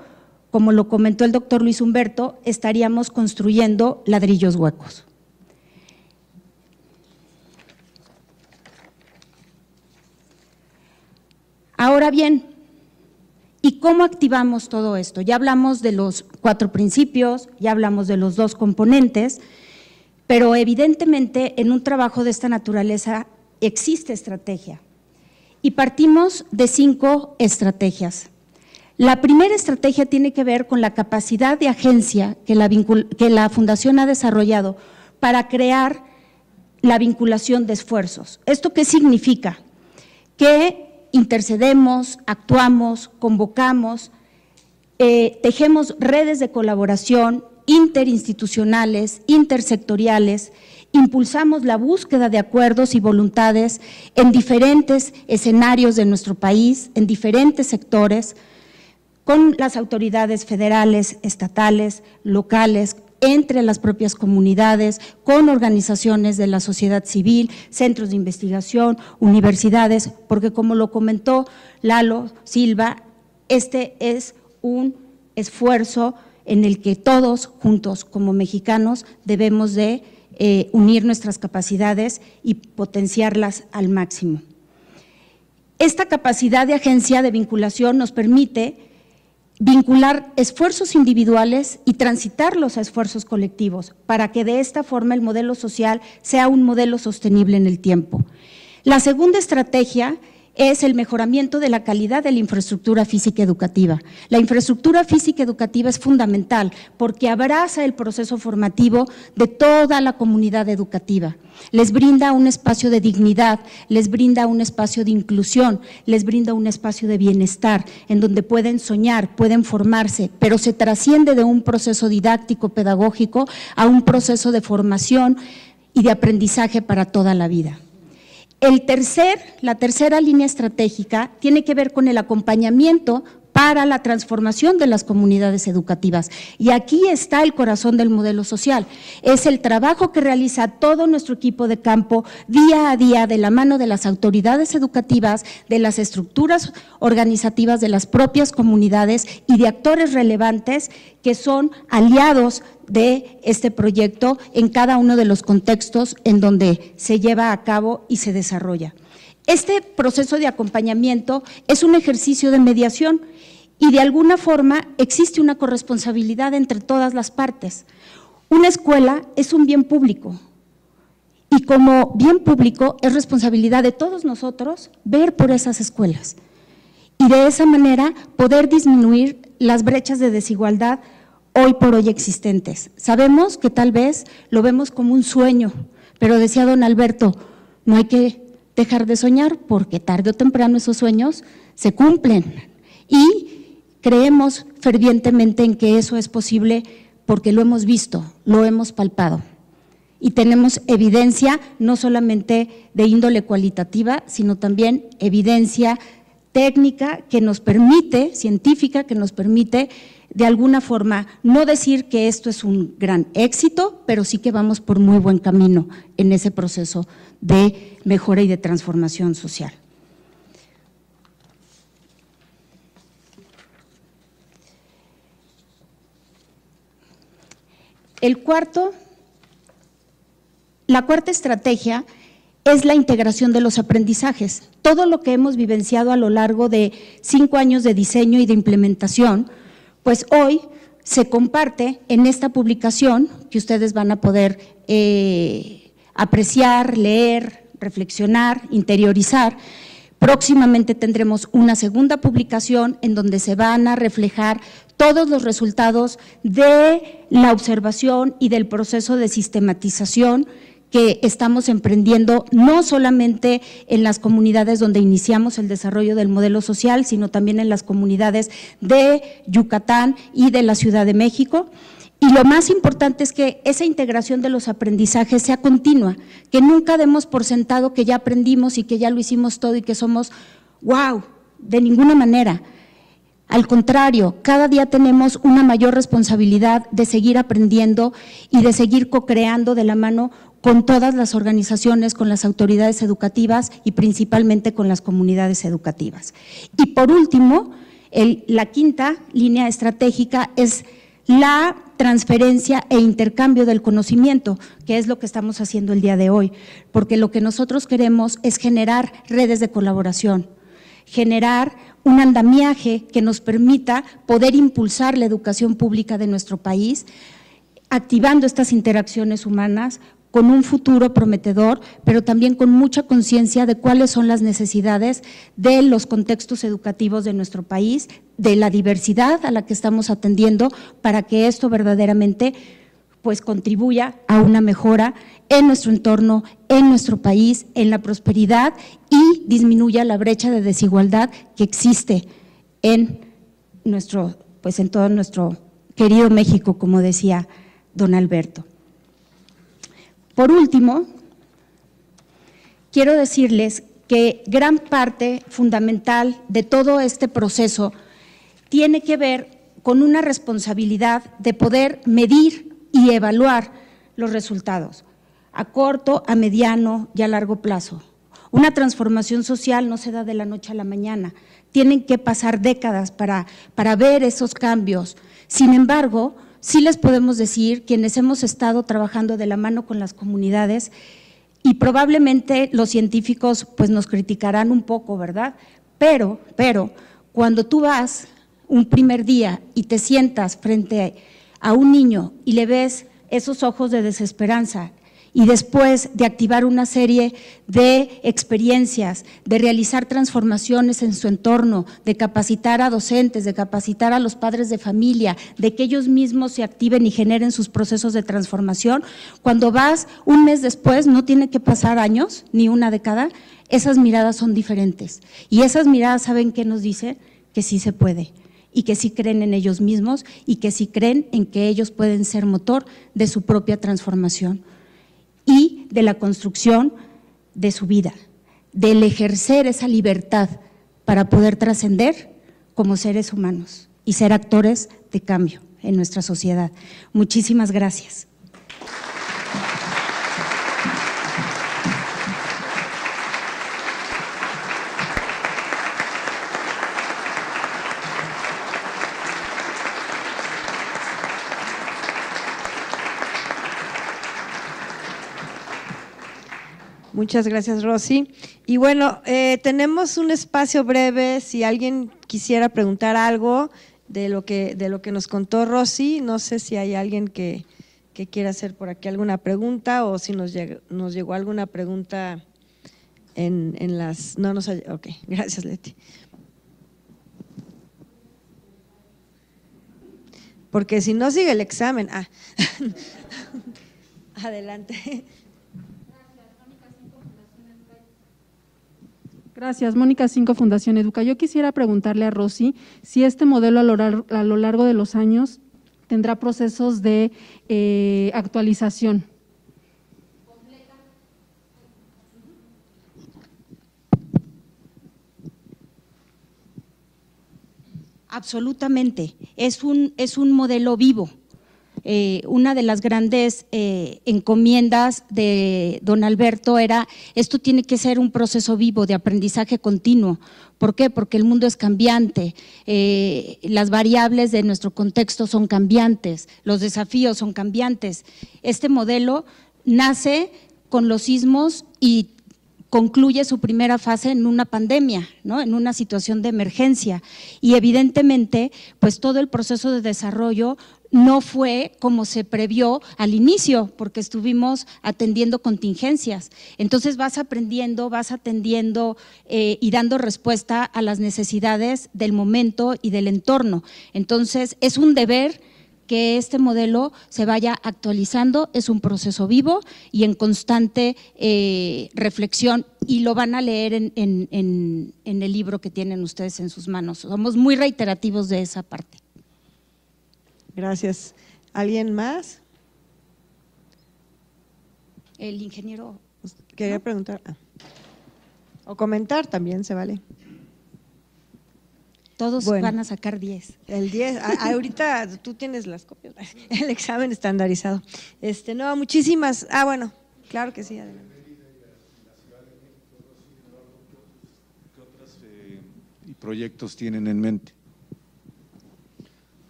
como lo comentó el doctor Luis Humberto, estaríamos construyendo ladrillos huecos. Ahora bien, ¿y cómo activamos todo esto? Ya hablamos de los cuatro principios, ya hablamos de los dos componentes, pero evidentemente en un trabajo de esta naturaleza existe estrategia. Y partimos de cinco estrategias. La primera estrategia tiene que ver con la capacidad de agencia que la, Fundación ha desarrollado para crear la vinculación de esfuerzos. ¿Esto qué significa? Que intercedemos, actuamos, convocamos, eh, tejemos redes de colaboración interinstitucionales, intersectoriales, impulsamos la búsqueda de acuerdos y voluntades en diferentes escenarios de nuestro país, en diferentes sectores, con las autoridades federales, estatales, locales, entre las propias comunidades, con organizaciones de la sociedad civil, centros de investigación, universidades, porque como lo comentó Lalo Silva, este es un esfuerzo en el que todos juntos como mexicanos debemos de eh, unir nuestras capacidades y potenciarlas al máximo. Esta capacidad de agencia de vinculación nos permite vincular esfuerzos individuales y transitarlos a esfuerzos colectivos para que de esta forma el modelo social sea un modelo sostenible en el tiempo. La segunda estrategia es el mejoramiento de la calidad de la infraestructura física educativa. La infraestructura física educativa es fundamental porque abraza el proceso formativo de toda la comunidad educativa. Les brinda un espacio de dignidad, les brinda un espacio de inclusión, les brinda un espacio de bienestar en donde pueden soñar, pueden formarse, pero se trasciende de un proceso didáctico pedagógico a un proceso de formación y de aprendizaje para toda la vida. El tercer, la tercera línea estratégica tiene que ver con el acompañamiento para la transformación de las comunidades educativas. Y aquí está el corazón del modelo social. Es el trabajo que realiza todo nuestro equipo de campo día a día de la mano de las autoridades educativas, de las estructuras organizativas de las propias comunidades y de actores relevantes que son aliados de este proyecto en cada uno de los contextos en donde se lleva a cabo y se desarrolla. Este proceso de acompañamiento es un ejercicio de mediación y de alguna forma existe una corresponsabilidad entre todas las partes. Una escuela es un bien público y como bien público es responsabilidad de todos nosotros ver por esas escuelas y de esa manera poder disminuir las brechas de desigualdad hoy por hoy existentes. Sabemos que tal vez lo vemos como un sueño, pero decía don Alberto, no hay que dejar de soñar porque tarde o temprano esos sueños se cumplen. Y creemos fervientemente en que eso es posible porque lo hemos visto, lo hemos palpado. Y tenemos evidencia no solamente de índole cualitativa, sino también evidencia técnica que nos permite, científica, que nos permite de alguna forma no decir que esto es un gran éxito, pero sí que vamos por muy buen camino en ese proceso de mejora y de transformación social. El cuarto, la cuarta estrategia es la integración de los aprendizajes. Todo lo que hemos vivenciado a lo largo de cinco años de diseño y de implementación, pues hoy se comparte en esta publicación que ustedes van a poder eh, apreciar, leer, reflexionar, interiorizar. Próximamente tendremos una segunda publicación en donde se van a reflejar todos los resultados de la observación y del proceso de sistematización que estamos emprendiendo no solamente en las comunidades donde iniciamos el desarrollo del modelo social, sino también en las comunidades de Yucatán y de la Ciudad de México. Y lo más importante es que esa integración de los aprendizajes sea continua, que nunca demos por sentado que ya aprendimos y que ya lo hicimos todo y que somos wow, de ninguna manera. Al contrario, cada día tenemos una mayor responsabilidad de seguir aprendiendo y de seguir co-creando de la mano con todas las organizaciones, con las autoridades educativas y principalmente con las comunidades educativas. Y por último, la quinta línea estratégica es la transferencia e intercambio del conocimiento, que es lo que estamos haciendo el día de hoy, porque lo que nosotros queremos es generar redes de colaboración, generar un andamiaje que nos permita poder impulsar la educación pública de nuestro país, activando estas interacciones humanas con un futuro prometedor, pero también con mucha conciencia de cuáles son las necesidades de los contextos educativos de nuestro país, de la diversidad a la que estamos atendiendo, para que esto verdaderamente pues contribuya a una mejora en nuestro entorno, en nuestro país, en la prosperidad y disminuya la brecha de desigualdad que existe en nuestro, pues en todo nuestro querido México, como decía don Alberto. Por último, quiero decirles que gran parte fundamental de todo este proceso tiene que ver con una responsabilidad de poder medir y evaluar los resultados a corto, a mediano y a largo plazo. Una transformación social no se da de la noche a la mañana, tienen que pasar décadas para, para ver esos cambios. Sin embargo, sí les podemos decir, quienes hemos estado trabajando de la mano con las comunidades, y probablemente los científicos pues nos criticarán un poco, ¿verdad? Pero, pero, cuando tú vas un primer día y te sientas frente a un niño y le ves esos ojos de desesperanza, y después de activar una serie de experiencias, de realizar transformaciones en su entorno, de capacitar a docentes, de capacitar a los padres de familia, de que ellos mismos se activen y generen sus procesos de transformación, cuando vas un mes después, no tiene que pasar años ni una década, esas miradas son diferentes. Y esas miradas saben qué nos dicen que sí se puede y que sí creen en ellos mismos y que sí creen en que ellos pueden ser motor de su propia transformación y de la construcción de su vida, del ejercer esa libertad para poder trascender como seres humanos y ser actores de cambio en nuestra sociedad. Muchísimas gracias. Muchas gracias, Rosy. Y bueno, eh, tenemos un espacio breve. Si alguien quisiera preguntar algo de lo que, de lo que nos contó Rosy, no sé si hay alguien que, quiera hacer por aquí alguna pregunta o si nos llegó, nos llegó alguna pregunta en, en las… No nos Ok, gracias, Leti. Porque si no sigue el examen… Ah. Adelante. Gracias, Mónica Cinco, Fundación Educa. Yo quisiera preguntarle a Rosy si este modelo a lo largo, de los años tendrá procesos de eh, actualización. Absolutamente, es un, es un modelo vivo. Eh, una de las grandes eh, encomiendas de don Alberto era, esto tiene que ser un proceso vivo de aprendizaje continuo. ¿Por qué? Porque el mundo es cambiante, eh, las variables de nuestro contexto son cambiantes, los desafíos son cambiantes. Este modelo nace con los sismos y concluye su primera fase en una pandemia, ¿no? en una situación de emergencia. Y evidentemente, pues todo el proceso de desarrollo no fue como se previó al inicio, porque estuvimos atendiendo contingencias. Entonces vas aprendiendo, vas atendiendo eh, y dando respuesta a las necesidades del momento y del entorno. Entonces es un deber que este modelo se vaya actualizando, es un proceso vivo y en constante eh, reflexión y lo van a leer en, en el libro que tienen ustedes en sus manos. Somos muy reiterativos de esa parte. Gracias. ¿Alguien más? El ingeniero. Quería preguntar. Ah. O comentar también se vale. Todos van a sacar 10. El 10. ahorita tú tienes las copias. El examen estandarizado. Este, no, muchísimas. Ah, bueno, claro que sí. Adelante. ¿Qué otros eh, proyectos tienen en mente?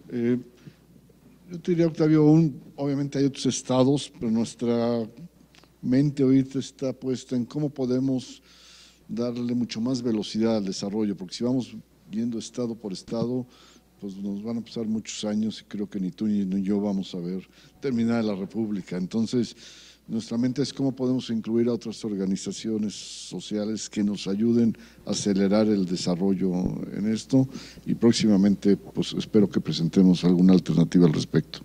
Eh, yo te diría, Octavio, obviamente hay otros estados, pero nuestra mente ahorita está puesta en cómo podemos darle mucho más velocidad al desarrollo, porque si vamos yendo estado por estado, pues nos van a pasar muchos años y creo que ni tú ni yo vamos a ver terminar la República. Entonces, nuestra mente es cómo podemos incluir a otras organizaciones sociales que nos ayuden a acelerar el desarrollo en esto y próximamente pues espero que presentemos alguna alternativa al respecto.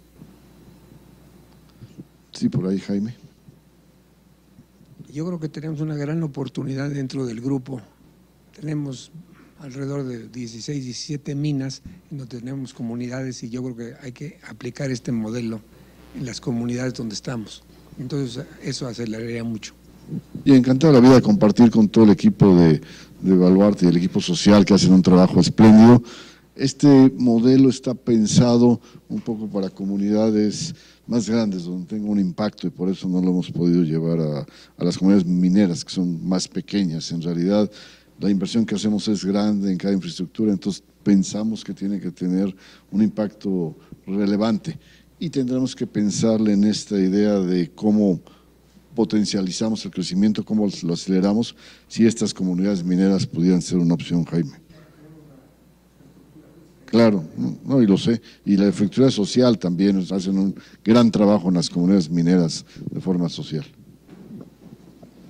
Sí, por ahí Jaime. Yo creo que tenemos una gran oportunidad dentro del grupo. Tenemos alrededor de 16, 17 minas en donde tenemos comunidades y yo creo que hay que aplicar este modelo en las comunidades donde estamos. Entonces eso aceleraría mucho. Y encantado la vida de compartir con todo el equipo de, de Baluarte y el equipo social que hacen un trabajo espléndido. Este modelo está pensado un poco para comunidades más grandes, donde tenga un impacto y por eso no lo hemos podido llevar a, a las comunidades mineras, que son más pequeñas. En realidad, la inversión que hacemos es grande en cada infraestructura, entonces pensamos que tiene que tener un impacto relevante y tendremos que pensarle en esta idea de cómo potencializamos el crecimiento, cómo lo aceleramos, si estas comunidades mineras pudieran ser una opción, Jaime. Claro, no, y lo sé. Y la infraestructura social también hacen un gran trabajo en las comunidades mineras de forma social.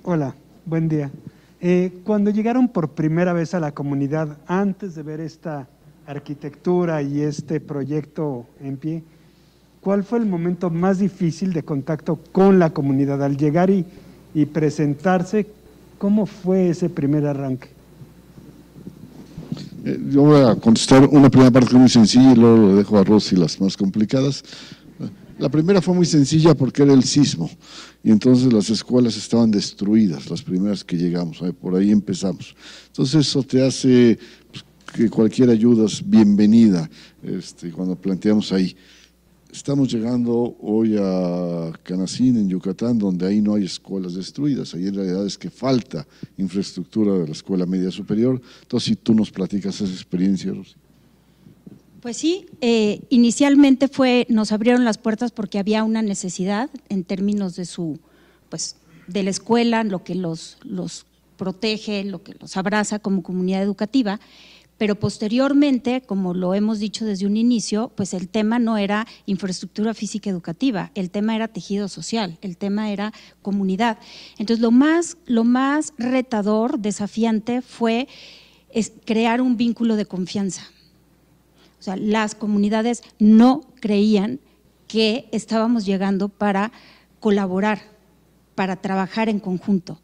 Hola, buen día. Eh, cuando llegaron por primera vez a la comunidad, antes de ver esta arquitectura y este proyecto en pie, ¿cuál fue el momento más difícil de contacto con la comunidad? Al llegar y, presentarse, ¿cómo fue ese primer arranque? Eh, yo voy a contestar una primera parte muy sencilla y luego lo dejo a Rosy las más complicadas. La primera fue muy sencilla porque era el sismo y entonces las escuelas estaban destruidas, las primeras que llegamos, por ahí empezamos. Entonces eso te hace pues, que cualquier ayuda es bienvenida este, cuando planteamos ahí. Estamos llegando hoy a Canacín, en Yucatán, donde ahí no hay escuelas destruidas. Ahí en realidad es que falta infraestructura de la escuela media superior. Entonces, si tú nos platicas esa experiencia, Rosy. Pues sí, eh, inicialmente fue, nos abrieron las puertas porque había una necesidad en términos de su, pues, de la escuela, lo que los, los protege, lo que los abraza como comunidad educativa pero posteriormente, como lo hemos dicho desde un inicio, pues el tema no era infraestructura física educativa, el tema era tejido social, el tema era comunidad. Entonces, lo más, lo más retador, desafiante, fue crear un vínculo de confianza. O sea, las comunidades no creían que estábamos llegando para colaborar, para trabajar en conjunto,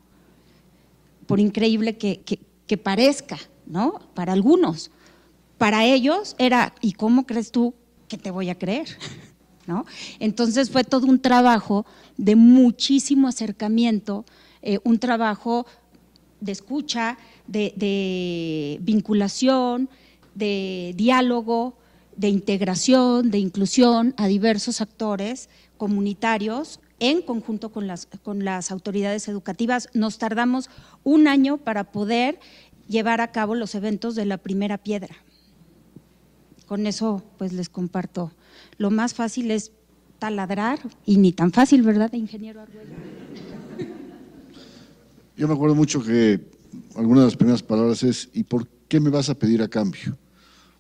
por increíble que parezca. ¿No? Para algunos. Para ellos era, ¿y cómo crees tú que te voy a creer? ¿No? Entonces fue todo un trabajo de muchísimo acercamiento, eh, un trabajo de escucha, de, vinculación, de diálogo, de integración, de inclusión a diversos actores comunitarios en conjunto con las, con las autoridades educativas. Nos tardamos un año para poder llevar a cabo los eventos de la primera piedra. Con eso pues les comparto. Lo más fácil es taladrar y ni tan fácil, ¿verdad, ingeniero Arguello? Yo me acuerdo mucho que alguna de las primeras palabras es ¿y por qué me vas a pedir a cambio?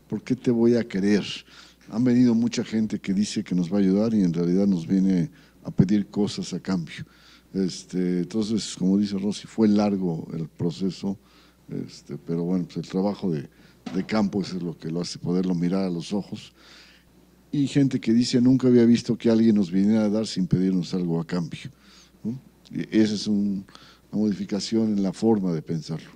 ¿Por qué te voy a querer? Han venido mucha gente que dice que nos va a ayudar y en realidad nos viene a pedir cosas a cambio. Este, entonces, como dice Rosy, fue largo el proceso este, pero bueno, pues el trabajo de, campo es lo que lo hace poderlo mirar a los ojos. Y gente que dice, nunca había visto que alguien nos viniera a dar sin pedirnos algo a cambio. esa es una modificación en la forma de pensarlo.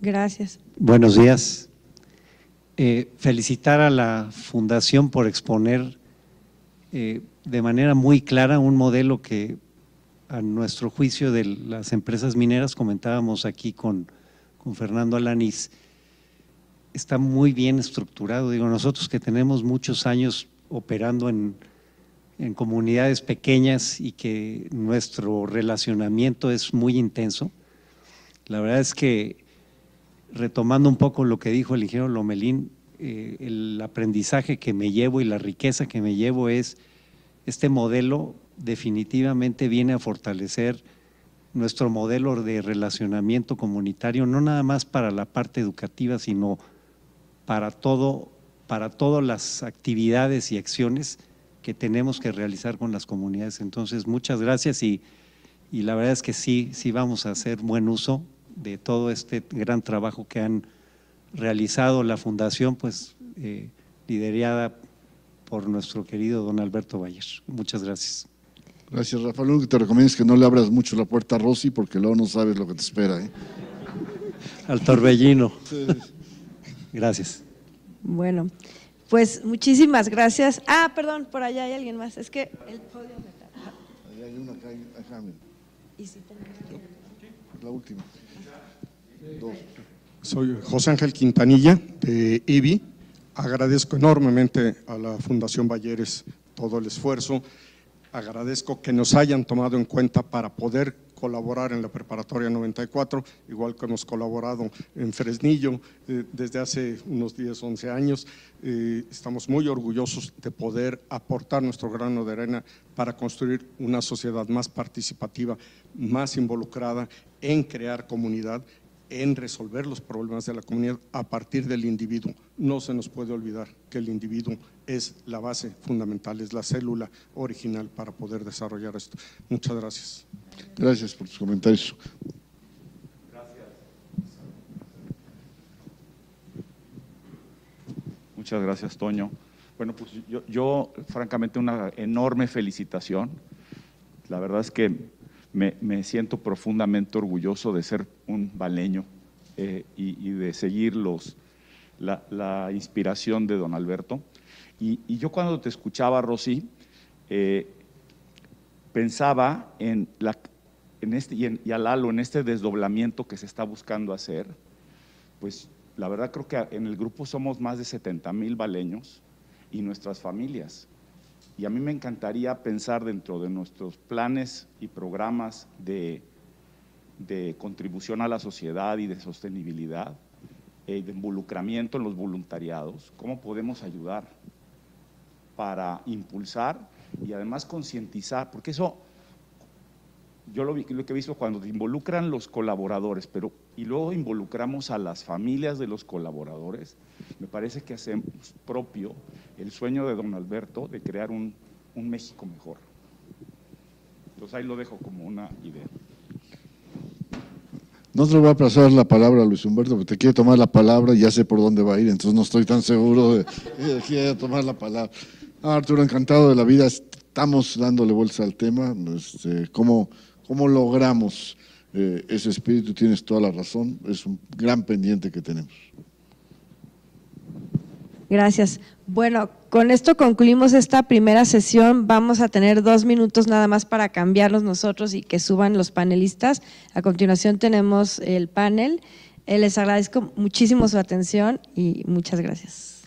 Gracias. Buenos días. Eh, felicitar a la Fundación por exponer eh, de manera muy clara un modelo que a nuestro juicio de las empresas mineras, comentábamos aquí con, con Fernando Alanís, está muy bien estructurado. Digo, nosotros que tenemos muchos años operando en, en comunidades pequeñas y que nuestro relacionamiento es muy intenso, la verdad es que retomando un poco lo que dijo el ingeniero Lomelín, eh, el aprendizaje que me llevo y la riqueza que me llevo es este modelo definitivamente viene a fortalecer nuestro modelo de relacionamiento comunitario, no nada más para la parte educativa, sino para todo, para todas las actividades y acciones que tenemos que realizar con las comunidades. Entonces, muchas gracias y, y la verdad es que sí, sí vamos a hacer buen uso de todo este gran trabajo que han realizado la Fundación, pues eh, liderada por nuestro querido don Alberto Bayer. Muchas gracias. Gracias, Rafael. Lo único que te recomiendo es que no le abras mucho la puerta a Rosy porque luego no sabes lo que te espera. ¿eh? Al torbellino. Gracias. Bueno, pues muchísimas gracias. Ah, perdón, por allá hay alguien más. Es que el podio me está. Ahí hay una acá, acá. Y si tenemos- La última. Dos. Soy José Ángel Quintanilla de IBI. Agradezco enormemente a la Fundación Balleres todo el esfuerzo. Agradezco que nos hayan tomado en cuenta para poder colaborar en la preparatoria 94, igual que hemos colaborado en Fresnillo eh, desde hace unos 10, 11 años. Eh, estamos muy orgullosos de poder aportar nuestro grano de arena para construir una sociedad más participativa, más involucrada en crear comunidad en resolver los problemas de la comunidad a partir del individuo. No se nos puede olvidar que el individuo es la base fundamental, es la célula original para poder desarrollar esto. Muchas gracias. Gracias por tus comentarios. Muchas gracias, Toño. Bueno, pues yo, yo, francamente una enorme felicitación. La verdad es que me, siento profundamente orgulloso de ser un baleño eh, y, de seguir los, la, inspiración de don Alberto. Y, yo cuando te escuchaba, Rosy, eh, pensaba en, la, en este, y, en, y en este desdoblamiento que se está buscando hacer, pues la verdad creo que en el grupo somos más de 70 mil baleños y nuestras familias. Y a mí me encantaría pensar dentro de nuestros planes y programas de, de contribución a la sociedad y de sostenibilidad, eh, de involucramiento en los voluntariados, cómo podemos ayudar para impulsar y además concientizar, porque eso yo lo, vi, lo que he visto cuando te involucran los colaboradores, pero y luego involucramos a las familias de los colaboradores, me parece que hacemos propio el sueño de don Alberto de crear un, un México mejor. Entonces ahí lo dejo como una idea. No te voy a pasar la palabra a Luis Humberto, porque te quiere tomar la palabra y ya sé por dónde va a ir, entonces no estoy tan seguro de que quiera tomar la palabra. Ah, Arturo, encantado de la vida, estamos dándole bolsa al tema, este, ¿cómo, cómo logramos eh, ese espíritu? Tienes toda la razón, es un gran pendiente que tenemos. Gracias. Bueno, con esto concluimos esta primera sesión. Vamos a tener dos minutos nada más para cambiarlos nosotros y que suban los panelistas. A continuación tenemos el panel. Eh, Les agradezco muchísimo su atención y muchas gracias.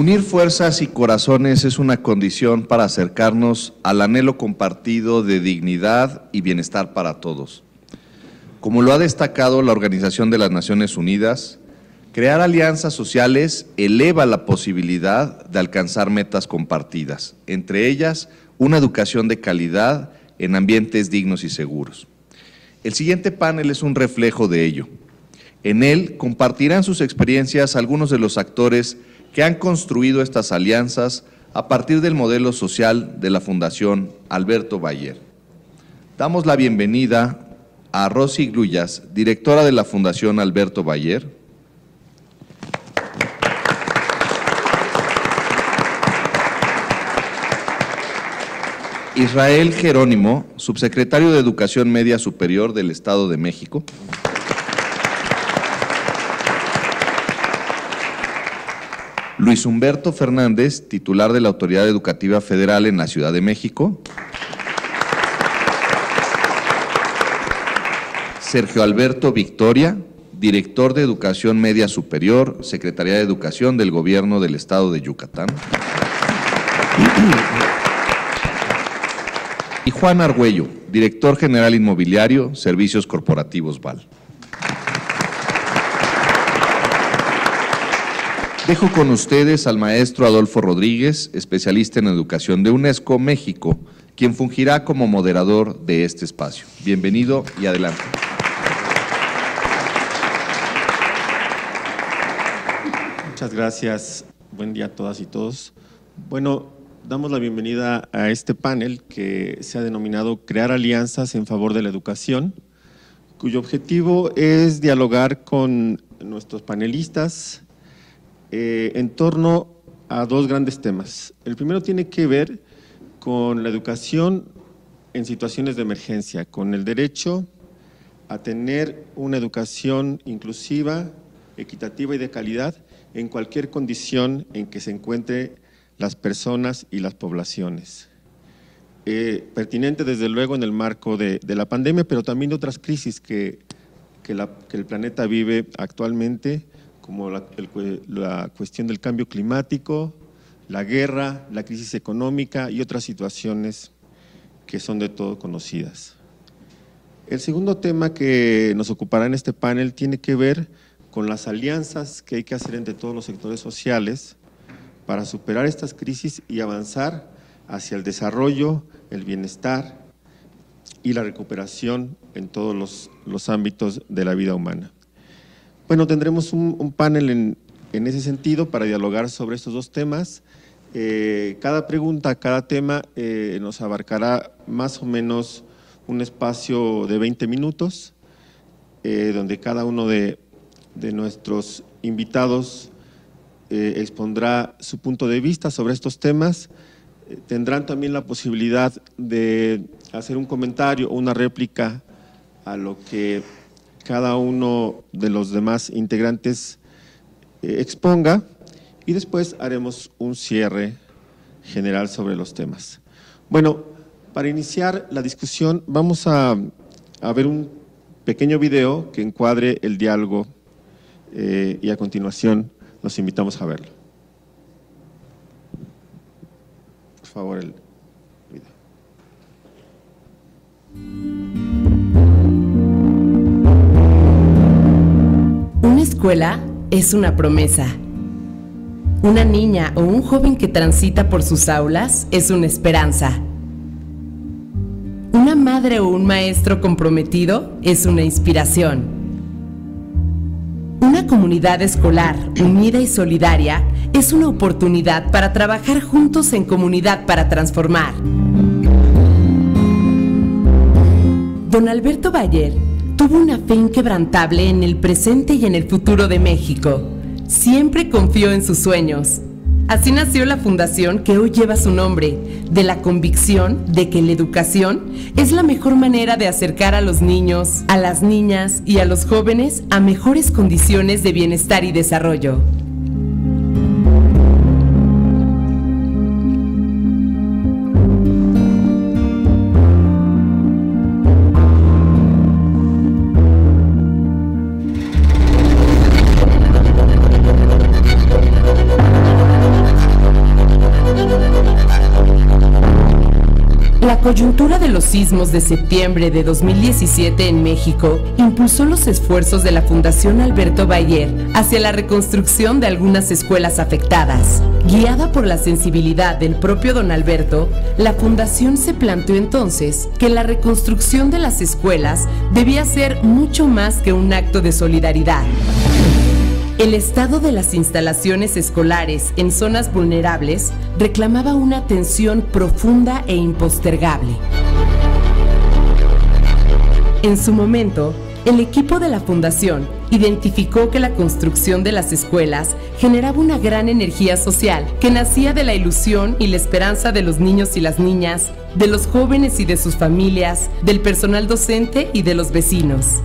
Unir fuerzas y corazones es una condición para acercarnos al anhelo compartido de dignidad y bienestar para todos. Como lo ha destacado la Organización de las Naciones Unidas, crear alianzas sociales eleva la posibilidad de alcanzar metas compartidas, entre ellas una educación de calidad en ambientes dignos y seguros. El siguiente panel es un reflejo de ello. En él compartirán sus experiencias algunos de los actores que han construido estas alianzas a partir del modelo social de la Fundación Alberto Bayer. Damos la bienvenida a Rosy Gluyas, directora de la Fundación Alberto Bayer. Israel Jerónimo, subsecretario de Educación Media Superior del Estado de México. Luis Humberto Fernández, titular de la Autoridad Educativa Federal en la Ciudad de México. Sergio Alberto Victoria, director de Educación Media Superior, Secretaría de Educación del Gobierno del Estado de Yucatán. Y Juan Argüello, director general inmobiliario, Servicios Corporativos VAL. Dejo con ustedes al maestro Adolfo Rodríguez, especialista en educación de UNESCO México, quien fungirá como moderador de este espacio. Bienvenido y adelante. Muchas gracias. Buen día a todas y todos. Bueno, damos la bienvenida a este panel que se ha denominado Crear alianzas en favor de la educación, cuyo objetivo es dialogar con nuestros panelistas, eh, en torno a dos grandes temas. El primero tiene que ver con la educación en situaciones de emergencia, con el derecho a tener una educación inclusiva, equitativa y de calidad en cualquier condición en que se encuentre las personas y las poblaciones. Eh, pertinente desde luego en el marco de, la pandemia, pero también de otras crisis que, que el planeta vive actualmente como la, cuestión del cambio climático, la guerra, la crisis económica y otras situaciones que son de todo conocidas. El segundo tema que nos ocupará en este panel tiene que ver con las alianzas que hay que hacer entre todos los sectores sociales para superar estas crisis y avanzar hacia el desarrollo, el bienestar y la recuperación en todos los, ámbitos de la vida humana. Bueno, tendremos un, panel en, ese sentido para dialogar sobre estos dos temas. Eh, cada pregunta, cada tema eh, nos abarcará más o menos un espacio de 20 minutos, eh, donde cada uno de, nuestros invitados expondrá su punto de vista sobre estos temas. tendrán también la posibilidad de hacer un comentario o una réplica a lo que cada uno de los demás integrantes eh, exponga y después haremos un cierre general sobre los temas. Bueno, para iniciar la discusión vamos a, ver un pequeño video que encuadre el diálogo eh, y a continuación los invitamos a verlo. Por favor, el video. Una escuela es una promesa. Una niña o un joven que transita por sus aulas es una esperanza. Una madre o un maestro comprometido es una inspiración. Una comunidad escolar unida y solidaria es una oportunidad para trabajar juntos en comunidad para transformar. Don Alberto Bayer tuvo una fe inquebrantable en el presente y en el futuro de México. Siempre confió en sus sueños. Así nació la fundación que hoy lleva su nombre, de la convicción de que la educación es la mejor manera de acercar a los niños, a las niñas y a los jóvenes a mejores condiciones de bienestar y desarrollo. Coyuntura de los sismos de septiembre de 2017 en México impulsó los esfuerzos de la Fundación Alberto Bayer hacia la reconstrucción de algunas escuelas afectadas. Guiada por la sensibilidad del propio don Alberto, la Fundación se planteó entonces que la reconstrucción de las escuelas debía ser mucho más que un acto de solidaridad. El estado de las instalaciones escolares en zonas vulnerables reclamaba una atención profunda e impostergable. En su momento, el equipo de la Fundación identificó que la construcción de las escuelas generaba una gran energía social que nacía de la ilusión y la esperanza de los niños y las niñas, de los jóvenes y de sus familias, del personal docente y de los vecinos.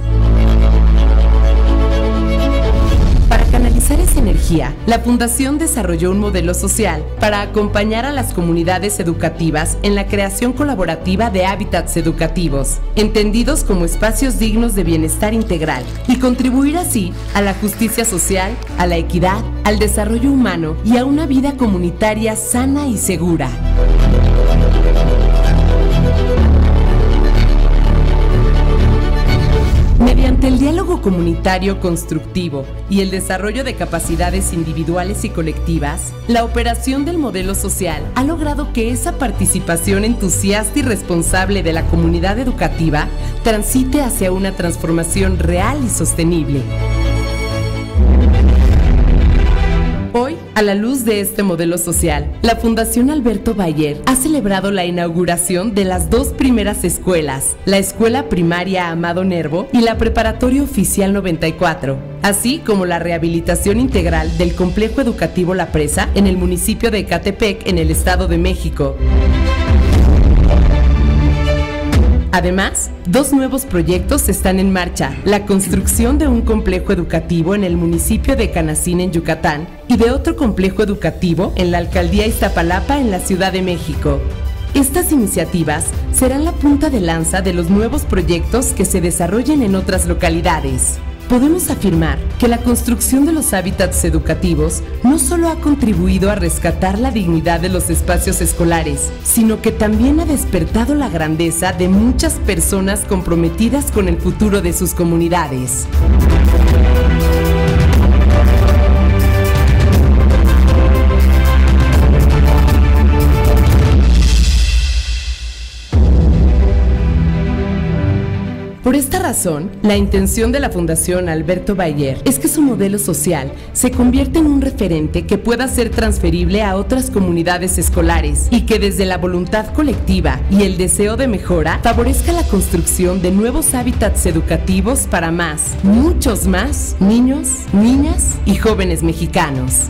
Esa energía, la Fundación desarrolló un modelo social para acompañar a las comunidades educativas en la creación colaborativa de hábitats educativos, entendidos como espacios dignos de bienestar integral, y contribuir así a la justicia social, a la equidad, al desarrollo humano y a una vida comunitaria sana y segura. Mediante el diálogo comunitario constructivo y el desarrollo de capacidades individuales y colectivas, la operación del modelo social ha logrado que esa participación entusiasta y responsable de la comunidad educativa transite hacia una transformación real y sostenible. A la luz de este modelo social, la Fundación Alberto Bayer ha celebrado la inauguración de las dos primeras escuelas, la Escuela Primaria Amado Nervo y la Preparatoria Oficial 94, así como la rehabilitación integral del Complejo Educativo La Presa en el municipio de Ecatepec, en el Estado de México. Además, dos nuevos proyectos están en marcha. La construcción de un complejo educativo en el municipio de Canacín, en Yucatán, y de otro complejo educativo en la alcaldía Iztapalapa, en la Ciudad de México. Estas iniciativas serán la punta de lanza de los nuevos proyectos que se desarrollen en otras localidades podemos afirmar que la construcción de los hábitats educativos no solo ha contribuido a rescatar la dignidad de los espacios escolares, sino que también ha despertado la grandeza de muchas personas comprometidas con el futuro de sus comunidades. Por esta razón, la intención de la Fundación Alberto Bayer es que su modelo social se convierta en un referente que pueda ser transferible a otras comunidades escolares y que desde la voluntad colectiva y el deseo de mejora favorezca la construcción de nuevos hábitats educativos para más, muchos más niños, niñas y jóvenes mexicanos.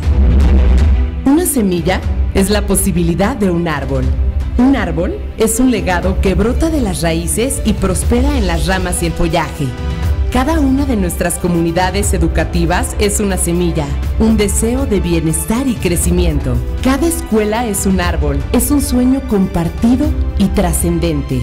Una semilla es la posibilidad de un árbol. Un árbol es un legado que brota de las raíces y prospera en las ramas y el follaje. Cada una de nuestras comunidades educativas es una semilla, un deseo de bienestar y crecimiento. Cada escuela es un árbol, es un sueño compartido y trascendente.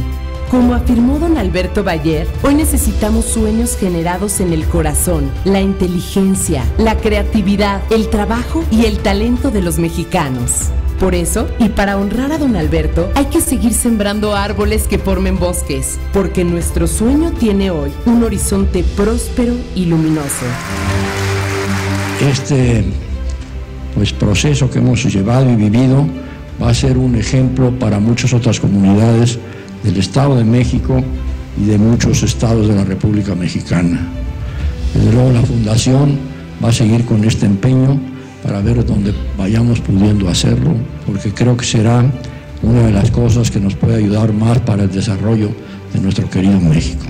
Como afirmó don Alberto Bayer, hoy necesitamos sueños generados en el corazón, la inteligencia, la creatividad, el trabajo y el talento de los mexicanos. Por eso, y para honrar a don Alberto, hay que seguir sembrando árboles que formen bosques, porque nuestro sueño tiene hoy un horizonte próspero y luminoso. Este pues, proceso que hemos llevado y vivido va a ser un ejemplo para muchas otras comunidades del Estado de México y de muchos estados de la República Mexicana. Desde luego la Fundación va a seguir con este empeño para ver dónde vayamos pudiendo hacerlo, porque creo que será una de las cosas que nos puede ayudar más para el desarrollo de nuestro querido México.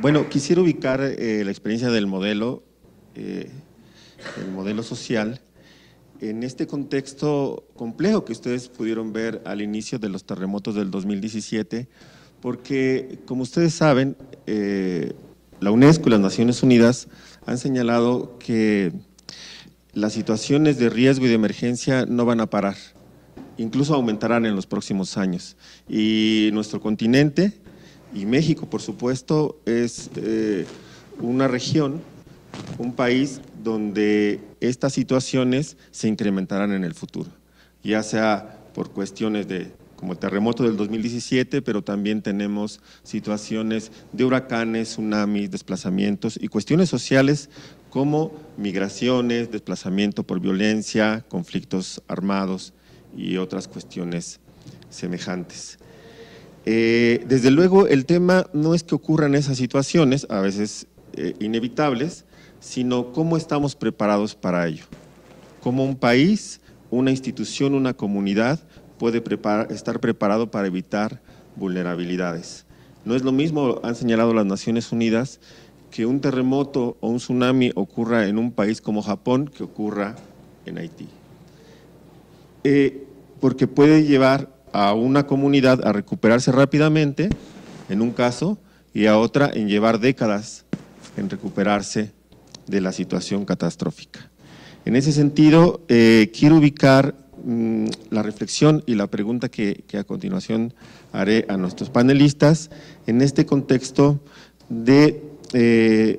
Bueno, quisiera ubicar eh, la experiencia del modelo eh, el modelo social, en este contexto complejo que ustedes pudieron ver al inicio de los terremotos del 2017, porque como ustedes saben, eh, la UNESCO y las Naciones Unidas han señalado que las situaciones de riesgo y de emergencia no van a parar. incluso aumentarán en los próximos años. Y nuestro continente, y México por supuesto, es eh, una región, un país donde estas situaciones se incrementarán en el futuro, ya sea por cuestiones de como el terremoto del 2017, pero también tenemos situaciones de huracanes, tsunamis, desplazamientos y cuestiones sociales como migraciones, desplazamiento por violencia, conflictos armados y otras cuestiones semejantes. Eh, desde luego, el tema no es que ocurran esas situaciones, a veces eh, inevitables, sino cómo estamos preparados para ello. Como un país, una institución, una comunidad puede estar preparado para evitar vulnerabilidades. No es lo mismo, han señalado las Naciones Unidas, que un terremoto o un tsunami ocurra en un país como Japón que ocurra en Haití. Eh, porque puede llevar a una comunidad a recuperarse rápidamente, en un caso, y a otra en llevar décadas en recuperarse de la situación catastrófica. En ese sentido, eh, quiero ubicar Mm, la reflexión y la pregunta que, a continuación haré a nuestros panelistas en este contexto de, eh,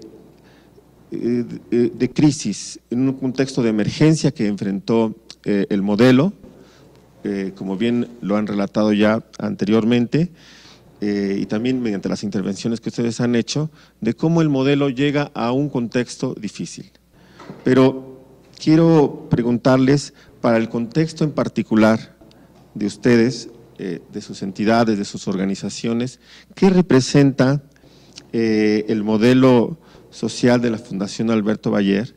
eh, crisis, en un contexto de emergencia que enfrentó eh, el modelo, como bien lo han relatado ya anteriormente, y también mediante las intervenciones que ustedes han hecho, de cómo el modelo llega a un contexto difícil. Pero quiero preguntarles para el contexto en particular de ustedes, eh, de sus entidades, de sus organizaciones, ¿qué representa eh, el modelo social de la Fundación Alberto Bayer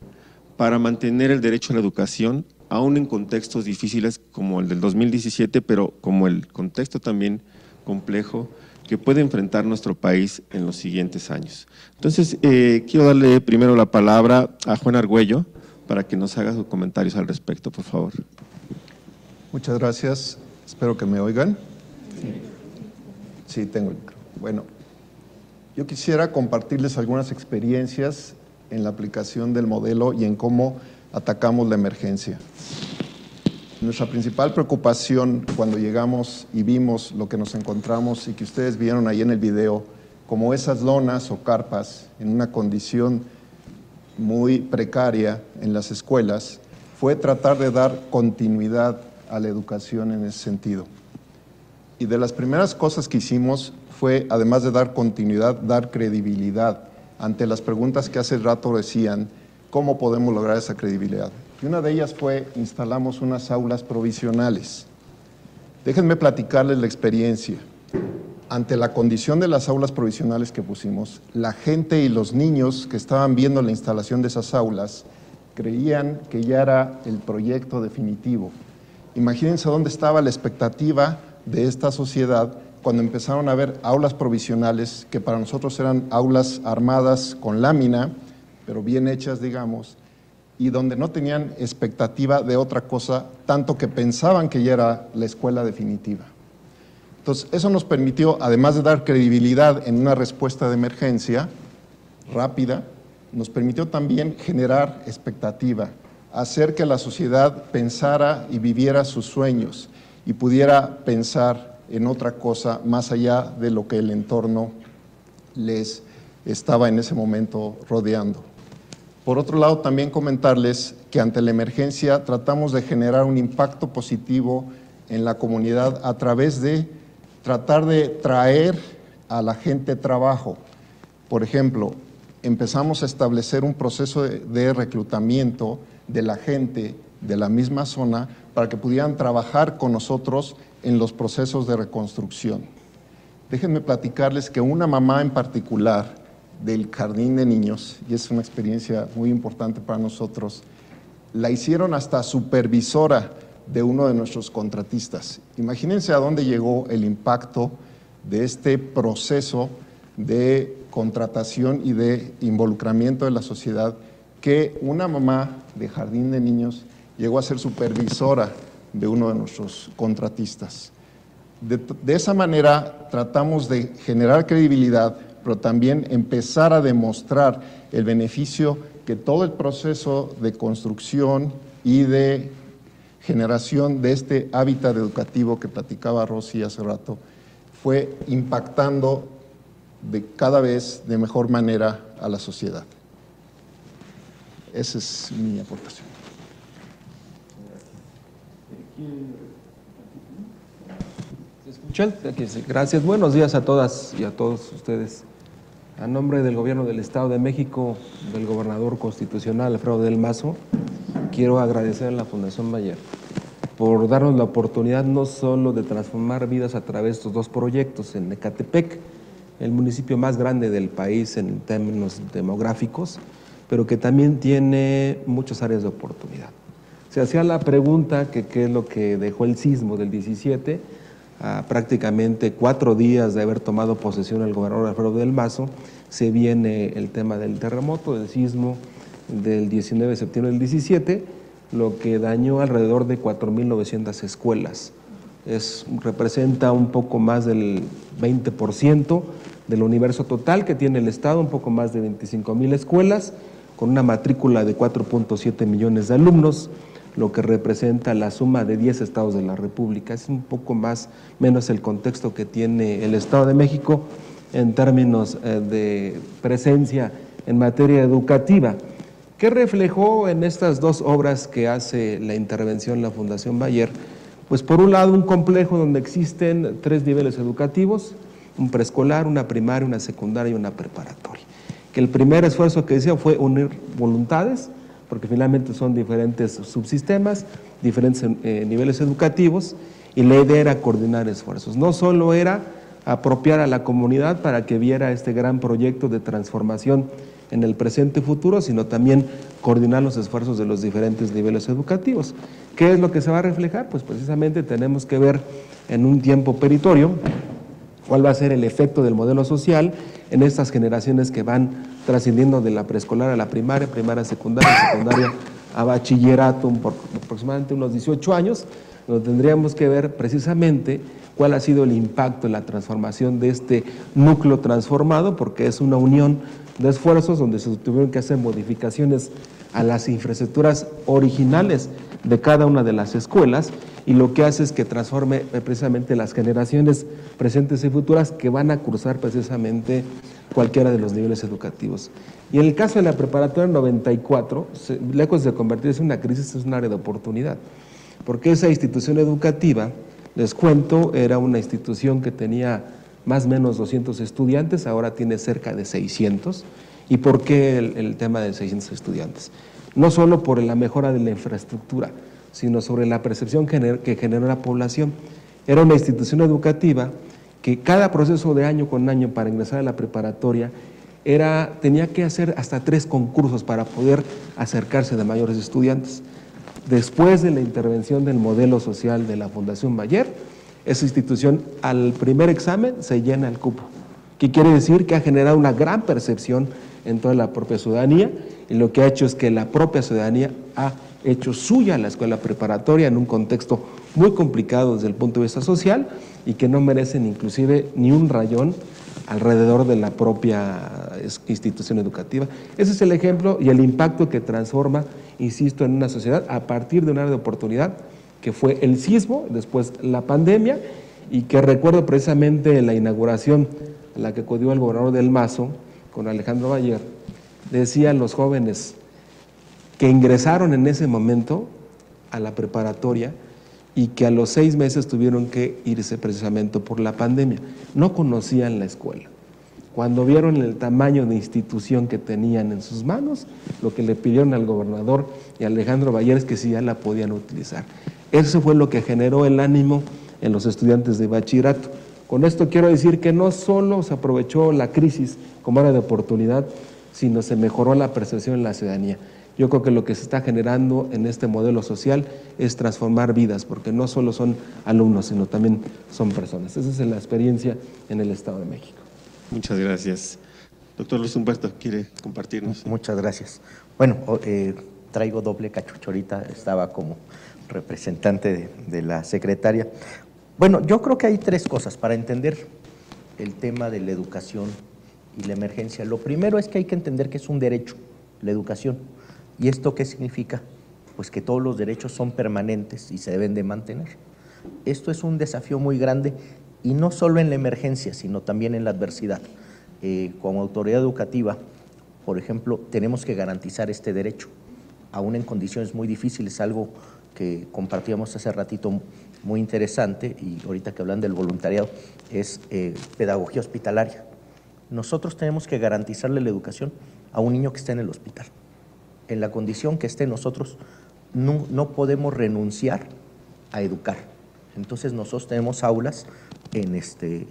para mantener el derecho a la educación, aún en contextos difíciles como el del 2017, pero como el contexto también complejo que puede enfrentar nuestro país en los siguientes años. Entonces, eh, quiero darle primero la palabra a Juan Argüello, para que nos haga sus comentarios al respecto, por favor. Muchas gracias. Espero que me oigan. Sí, tengo el Bueno, yo quisiera compartirles algunas experiencias en la aplicación del modelo y en cómo atacamos la emergencia. Nuestra principal preocupación cuando llegamos y vimos lo que nos encontramos y que ustedes vieron ahí en el video, como esas lonas o carpas en una condición muy precaria en las escuelas fue tratar de dar continuidad a la educación en ese sentido. Y de las primeras cosas que hicimos fue, además de dar continuidad, dar credibilidad ante las preguntas que hace rato decían, ¿cómo podemos lograr esa credibilidad? Y una de ellas fue, instalamos unas aulas provisionales. Déjenme platicarles la experiencia ante la condición de las aulas provisionales que pusimos, la gente y los niños que estaban viendo la instalación de esas aulas creían que ya era el proyecto definitivo. Imagínense dónde estaba la expectativa de esta sociedad cuando empezaron a ver aulas provisionales, que para nosotros eran aulas armadas con lámina, pero bien hechas, digamos, y donde no tenían expectativa de otra cosa, tanto que pensaban que ya era la escuela definitiva. Entonces, eso nos permitió, además de dar credibilidad en una respuesta de emergencia rápida, nos permitió también generar expectativa, hacer que la sociedad pensara y viviera sus sueños y pudiera pensar en otra cosa más allá de lo que el entorno les estaba en ese momento rodeando. Por otro lado, también comentarles que ante la emergencia tratamos de generar un impacto positivo en la comunidad a través de tratar de traer a la gente trabajo. Por ejemplo, empezamos a establecer un proceso de, reclutamiento de la gente de la misma zona para que pudieran trabajar con nosotros en los procesos de reconstrucción. Déjenme platicarles que una mamá en particular del jardín de niños, y es una experiencia muy importante para nosotros, la hicieron hasta supervisora de uno de nuestros contratistas. Imagínense a dónde llegó el impacto de este proceso de contratación y de involucramiento de la sociedad, que una mamá de jardín de niños llegó a ser supervisora de uno de nuestros contratistas. De, de, esa manera tratamos de generar credibilidad, pero también empezar a demostrar el beneficio que todo el proceso de construcción y de generación de este hábitat educativo que platicaba Rosy hace rato fue impactando de cada vez de mejor manera a la sociedad. Esa es mi aportación. Gracias. Buenos días a todas y a todos ustedes. A nombre del Gobierno del Estado de México, del Gobernador Constitucional Alfredo del Mazo, quiero agradecer a la Fundación Bayer por darnos la oportunidad no solo de transformar vidas a través de estos dos proyectos en Ecatepec, el municipio más grande del país en términos demográficos, pero que también tiene muchas áreas de oportunidad. Se hacía la pregunta que qué es lo que dejó el sismo del 17, prácticamente cuatro días de haber tomado posesión el gobernador Alfredo del Mazo, se viene el tema del terremoto, del sismo del 19 de septiembre del 17, lo que dañó alrededor de 4.900 escuelas. Es, representa un poco más del 20% del universo total que tiene el Estado, un poco más de 25.000 escuelas, con una matrícula de 4.7 millones de alumnos, lo que representa la suma de 10 estados de la República. Es un poco más, menos el contexto que tiene el Estado de México en términos eh, de presencia en materia educativa. ¿Qué reflejó en estas dos obras que hace la intervención la Fundación Bayer? Pues por un lado un complejo donde existen tres niveles educativos, un preescolar, una primaria, una secundaria y una preparatoria. Que el primer esfuerzo que decía fue unir voluntades, porque finalmente son diferentes subsistemas, diferentes eh, niveles educativos, y la idea era coordinar esfuerzos. No solo era apropiar a la comunidad para que viera este gran proyecto de transformación en el presente y futuro, sino también coordinar los esfuerzos de los diferentes niveles educativos. ¿Qué es lo que se va a reflejar? Pues precisamente tenemos que ver en un tiempo peritorio cuál va a ser el efecto del modelo social en estas generaciones que van trascendiendo de la preescolar a la primaria, primaria, secundaria, secundaria a bachillerato por aproximadamente unos 18 años, donde tendríamos que ver precisamente cuál ha sido el impacto en la transformación de este núcleo transformado, porque es una unión de esfuerzos donde se tuvieron que hacer modificaciones a las infraestructuras originales de cada una de las escuelas y lo que hace es que transforme precisamente las generaciones presentes y futuras que van a cursar precisamente cualquiera de los niveles educativos. Y en el caso de la preparatoria 94, lejos de convertirse en una crisis, es un área de oportunidad, porque esa institución educativa, les cuento, era una institución que tenía más o menos 200 estudiantes, ahora tiene cerca de 600. ¿Y por qué el, tema de 600 estudiantes? No solo por la mejora de la infraestructura, sino sobre la percepción que generó la población. Era una institución educativa que cada proceso de año con año para ingresar a la preparatoria era, tenía que hacer hasta tres concursos para poder acercarse de mayores estudiantes. Después de la intervención del modelo social de la Fundación Mayer, esa institución al primer examen se llena el cupo, que quiere decir que ha generado una gran percepción en toda la propia ciudadanía y lo que ha hecho es que la propia ciudadanía ha hecho suya la escuela preparatoria en un contexto muy complicado desde el punto de vista social y que no merecen inclusive ni un rayón alrededor de la propia institución educativa. Ese es el ejemplo y el impacto que transforma, insisto, en una sociedad a partir de una área de oportunidad que fue el sismo, después la pandemia, y que recuerdo precisamente la inauguración a la que acudió el gobernador del Mazo con Alejandro Bayer, decían los jóvenes que ingresaron en ese momento a la preparatoria y que a los seis meses tuvieron que irse precisamente por la pandemia. No conocían la escuela. Cuando vieron el tamaño de institución que tenían en sus manos, lo que le pidieron al gobernador y a Alejandro Bayer es que si ya la podían utilizar. Eso fue lo que generó el ánimo en los estudiantes de bachillerato. Con esto quiero decir que no solo se aprovechó la crisis como área de oportunidad, sino se mejoró la percepción en la ciudadanía. Yo creo que lo que se está generando en este modelo social es transformar vidas, porque no solo son alumnos, sino también son personas. Esa es la experiencia en el Estado de México. Muchas gracias. Doctor Luis Humberto, ¿quiere compartirnos? Muchas gracias. Bueno, eh, traigo doble cachuchorita, estaba como representante de, la secretaria. Bueno, yo creo que hay tres cosas para entender el tema de la educación y la emergencia. Lo primero es que hay que entender que es un derecho, la educación. ¿Y esto qué significa? pues que todos los derechos son permanentes y se deben de mantener. Esto es un desafío muy grande y no solo en la emergencia, sino también en la adversidad. Eh, como autoridad educativa, por ejemplo, tenemos que garantizar este derecho, aún en condiciones muy difíciles, algo que compartíamos hace ratito muy interesante, y ahorita que hablan del voluntariado, es eh, pedagogía hospitalaria. Nosotros tenemos que garantizarle la educación a un niño que esté en el hospital. En la condición que esté nosotros, no, podemos renunciar a educar. Entonces nosotros tenemos aulas en, este,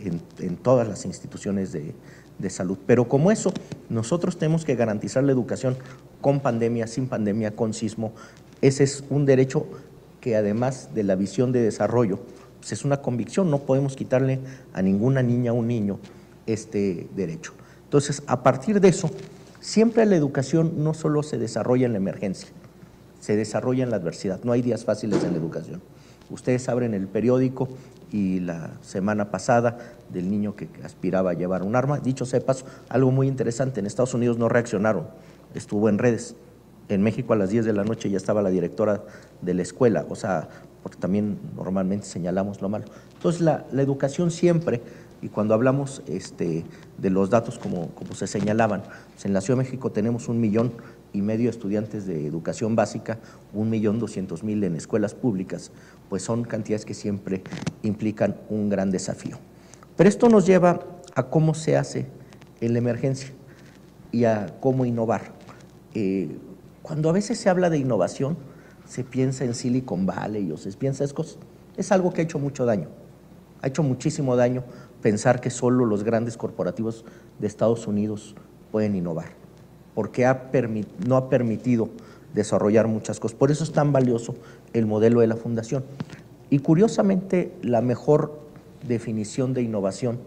todas las instituciones de, de salud. Pero como eso, nosotros tenemos que garantizar la educación con pandemia, sin pandemia, con sismo. Ese es un derecho que además de la visión de desarrollo, pues es una convicción, no podemos quitarle a ninguna niña o un niño este derecho. Entonces, a partir de eso, siempre la educación no solo se desarrolla en la emergencia, se desarrolla en la adversidad. No hay días fáciles en la educación. Ustedes abren el periódico y la semana pasada del niño que aspiraba a llevar un arma. Dicho sea paso, algo muy interesante, en Estados Unidos no reaccionaron, estuvo en redes. En México a las 10 de la noche ya estaba la directora de la escuela, o sea, porque también normalmente señalamos lo malo. Entonces la, educación siempre, y cuando hablamos este, de los datos como, se señalaban, pues en la Ciudad de México tenemos un millón y medio de estudiantes de educación básica, un millón doscientos mil en escuelas públicas, pues son cantidades que siempre implican un gran desafío. Pero esto nos lleva a cómo se hace en la emergencia y a cómo innovar. Eh, cuando a veces se habla de innovación, se piensa en Silicon Valley o se piensa en cosas, es algo que ha hecho mucho daño. Ha hecho muchísimo daño pensar que solo los grandes corporativos de Estados Unidos pueden innovar, porque no ha permitido desarrollar muchas cosas. Por eso es tan valioso el modelo de la fundación. Y curiosamente, la mejor definición de innovación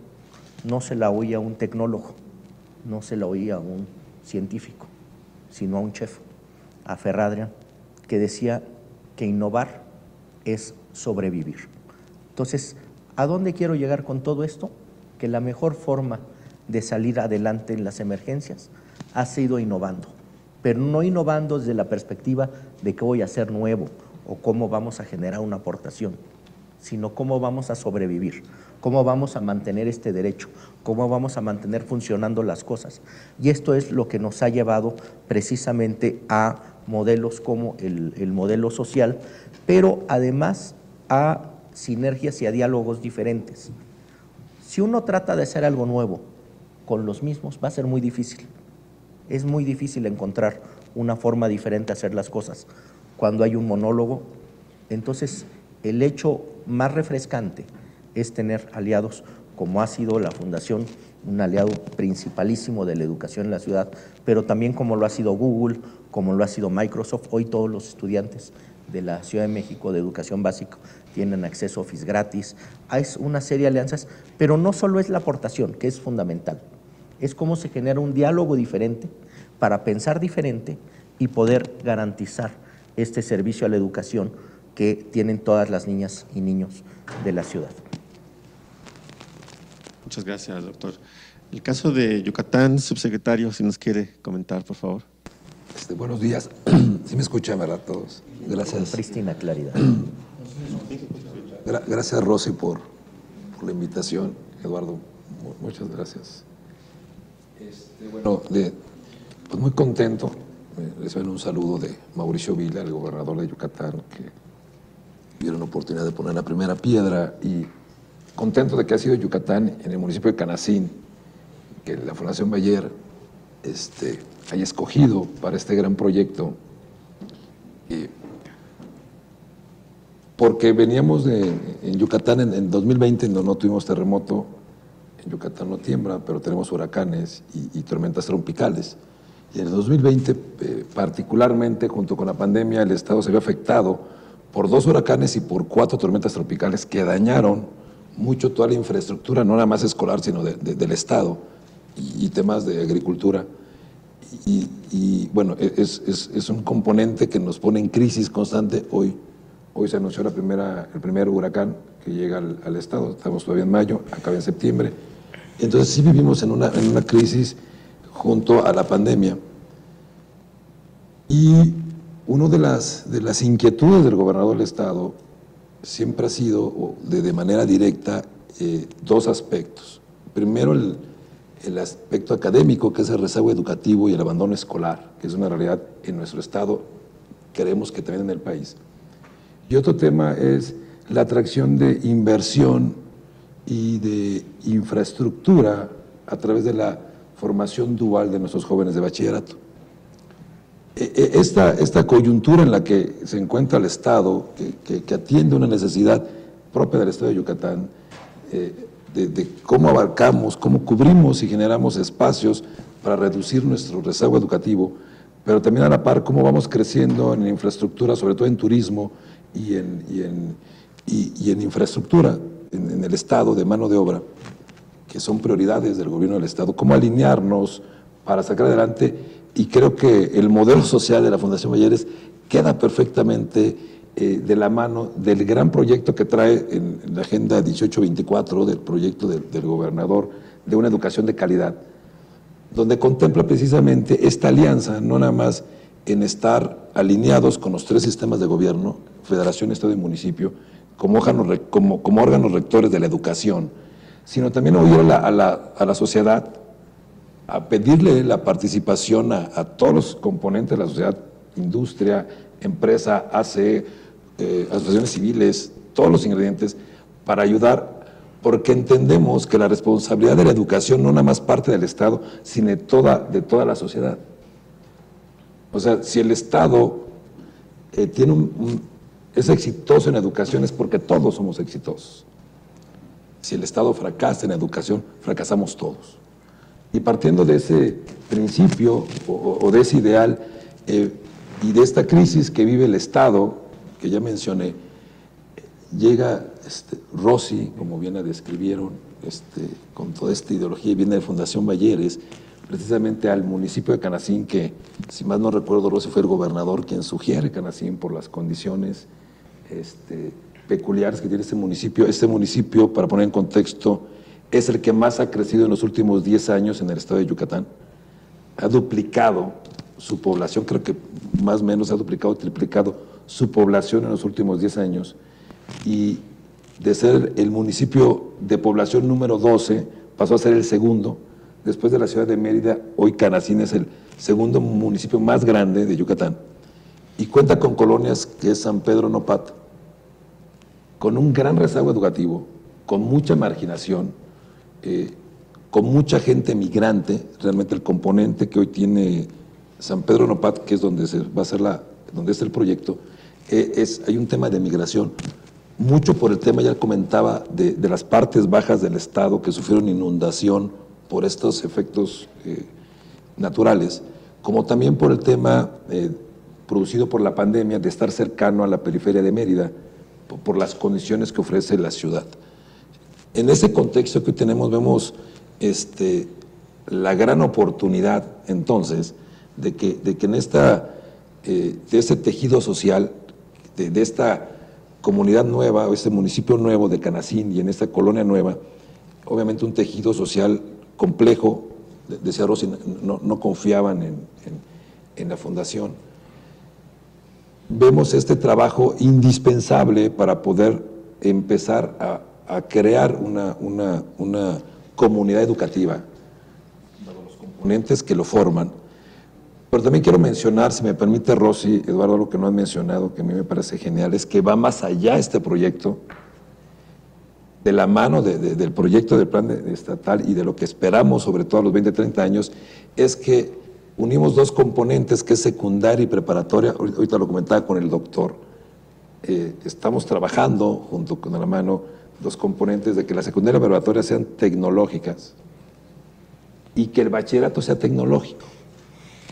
no se la oía a un tecnólogo, no se la oía a un científico, sino a un chef, a Ferradrian, que decía que innovar es sobrevivir. Entonces, ¿a dónde quiero llegar con todo esto? Que la mejor forma de salir adelante en las emergencias ha sido innovando pero no innovando desde la perspectiva de qué voy a hacer nuevo o cómo vamos a generar una aportación, sino cómo vamos a sobrevivir, cómo vamos a mantener este derecho, cómo vamos a mantener funcionando las cosas. Y esto es lo que nos ha llevado precisamente a modelos como el, el modelo social, pero además a sinergias y a diálogos diferentes. Si uno trata de hacer algo nuevo con los mismos, va a ser muy difícil es muy difícil encontrar una forma diferente de hacer las cosas. Cuando hay un monólogo, entonces el hecho más refrescante es tener aliados como ha sido la Fundación, un aliado principalísimo de la educación en la ciudad, pero también como lo ha sido Google, como lo ha sido Microsoft. Hoy todos los estudiantes de la Ciudad de México de educación básica tienen acceso a Office gratis. Hay una serie de alianzas, pero no solo es la aportación, que es fundamental es cómo se genera un diálogo diferente para pensar diferente y poder garantizar este servicio a la educación que tienen todas las niñas y niños de la ciudad. Muchas gracias, doctor. El caso de Yucatán, subsecretario, si nos quiere comentar, por favor. Este, buenos días. Si me escuchan, ¿verdad? Todos. Gracias. Cristina Claridad. gracias, Rosy, por, la invitación. Eduardo, muchas gracias. Este, bueno, pues muy contento. Les doy un saludo de Mauricio Vila, el gobernador de Yucatán, que tuvieron la oportunidad de poner la primera piedra y contento de que ha sido Yucatán en el municipio de Canacín, que la Fundación Bayer este, haya escogido para este gran proyecto. Porque veníamos de, en Yucatán en, en 2020, donde no tuvimos terremoto, en Yucatán no tiembla, pero tenemos huracanes y, tormentas tropicales. Y en el 2020, eh, particularmente junto con la pandemia, el Estado se vio afectado por dos huracanes y por cuatro tormentas tropicales que dañaron mucho toda la infraestructura, no nada más escolar, sino del Estado y, temas de agricultura. Y, bueno, e, es, es, es, un componente que nos pone en crisis constante. Hoy, hoy se anunció la primera, el primer huracán que llega al, Estado, estamos todavía en mayo, acaba en septiembre entonces sí vivimos en una, en una crisis junto a la pandemia. Y una de las, de las inquietudes del gobernador del Estado siempre ha sido, de, de manera directa, eh, dos aspectos. Primero, el, el aspecto académico, que es el rezago educativo y el abandono escolar, que es una realidad en nuestro Estado, queremos que también en el país. Y otro tema es la atracción de inversión y de infraestructura a través de la formación dual de nuestros jóvenes de bachillerato. E, e, esta, esta coyuntura en la que se encuentra el Estado, que, atiende una necesidad propia del Estado de Yucatán, eh, de, de, cómo abarcamos, cómo cubrimos y generamos espacios para reducir nuestro rezago educativo, pero también a la par cómo vamos creciendo en infraestructura, sobre todo en turismo y en, y en, y, en infraestructura, en, en el Estado de mano de obra, que son prioridades del gobierno del Estado, cómo alinearnos para sacar adelante y creo que el modelo social de la Fundación Valleres queda perfectamente eh, de la mano del gran proyecto que trae en, la Agenda 1824 del proyecto del, del gobernador de una educación de calidad, donde contempla precisamente esta alianza, no nada más en estar alineados con los tres sistemas de gobierno, federación, estado y municipio, como órganos, como, como órganos rectores de la educación, sino también oír a la, a la, sociedad, a pedirle la participación a, a, todos los componentes de la sociedad, industria, empresa, ACE, eh, asociaciones civiles, todos los ingredientes, para ayudar, porque entendemos que la responsabilidad de la educación no nada más parte del Estado, sino de toda, de toda la sociedad. O sea, si el Estado eh, tiene un, es exitoso en educación es porque todos somos exitosos. Si el Estado fracasa en educación, fracasamos todos. Y partiendo de ese principio o, o de ese ideal eh, y de esta crisis que vive el Estado, que ya mencioné, llega este, Rossi, como bien la describieron, este, con toda esta ideología, viene de Fundación Valleres, precisamente al municipio de Canacín, que si más no recuerdo, Rossi fue el gobernador quien sugiere Canacín por las condiciones este, peculiares que tiene este municipio. Este municipio, para poner en contexto, es el que más ha crecido en los últimos 10 años en el estado de Yucatán. Ha duplicado su población, creo que más o menos ha duplicado, triplicado su población en los últimos 10 años. Y de ser el municipio de población número 12, pasó a ser el segundo. Después de la ciudad de Mérida, hoy Canacín es el segundo municipio más grande de Yucatán. Y cuenta con colonias que es San Pedro Nopat, con un gran rezago educativo, con mucha marginación, eh, con mucha gente migrante, realmente el componente que hoy tiene San Pedro Nopat, que es donde se va a hacer la, donde está el proyecto, eh, es, hay un tema de migración, mucho por el tema, ya comentaba, de, de, las partes bajas del Estado que sufrieron inundación por estos efectos eh, naturales, como también por el tema eh, producido por la pandemia de estar cercano a la periferia de Mérida, por, las condiciones que ofrece la ciudad. En ese contexto que tenemos, vemos este, la gran oportunidad, entonces, de que, de que en esta, eh, de ese tejido social, de, de, esta comunidad nueva, o este municipio nuevo de Canacín y en esta colonia nueva, obviamente un tejido social complejo, decía Rossi, no, no confiaban en, en, en la fundación. Vemos este trabajo indispensable para poder empezar a a crear una, una, una comunidad educativa, los componentes que lo forman. Pero también quiero mencionar, si me permite Rosy, Eduardo, lo que no han mencionado, que a mí me parece genial, es que va más allá este proyecto, de la mano de, de, del proyecto del plan estatal y de lo que esperamos, sobre todo a los 20, 30 años, es que unimos dos componentes, que es secundaria y preparatoria, ahorita lo comentaba con el doctor, eh, estamos trabajando junto con la mano los componentes de que la secundaria preparatoria sean tecnológicas y que el bachillerato sea tecnológico.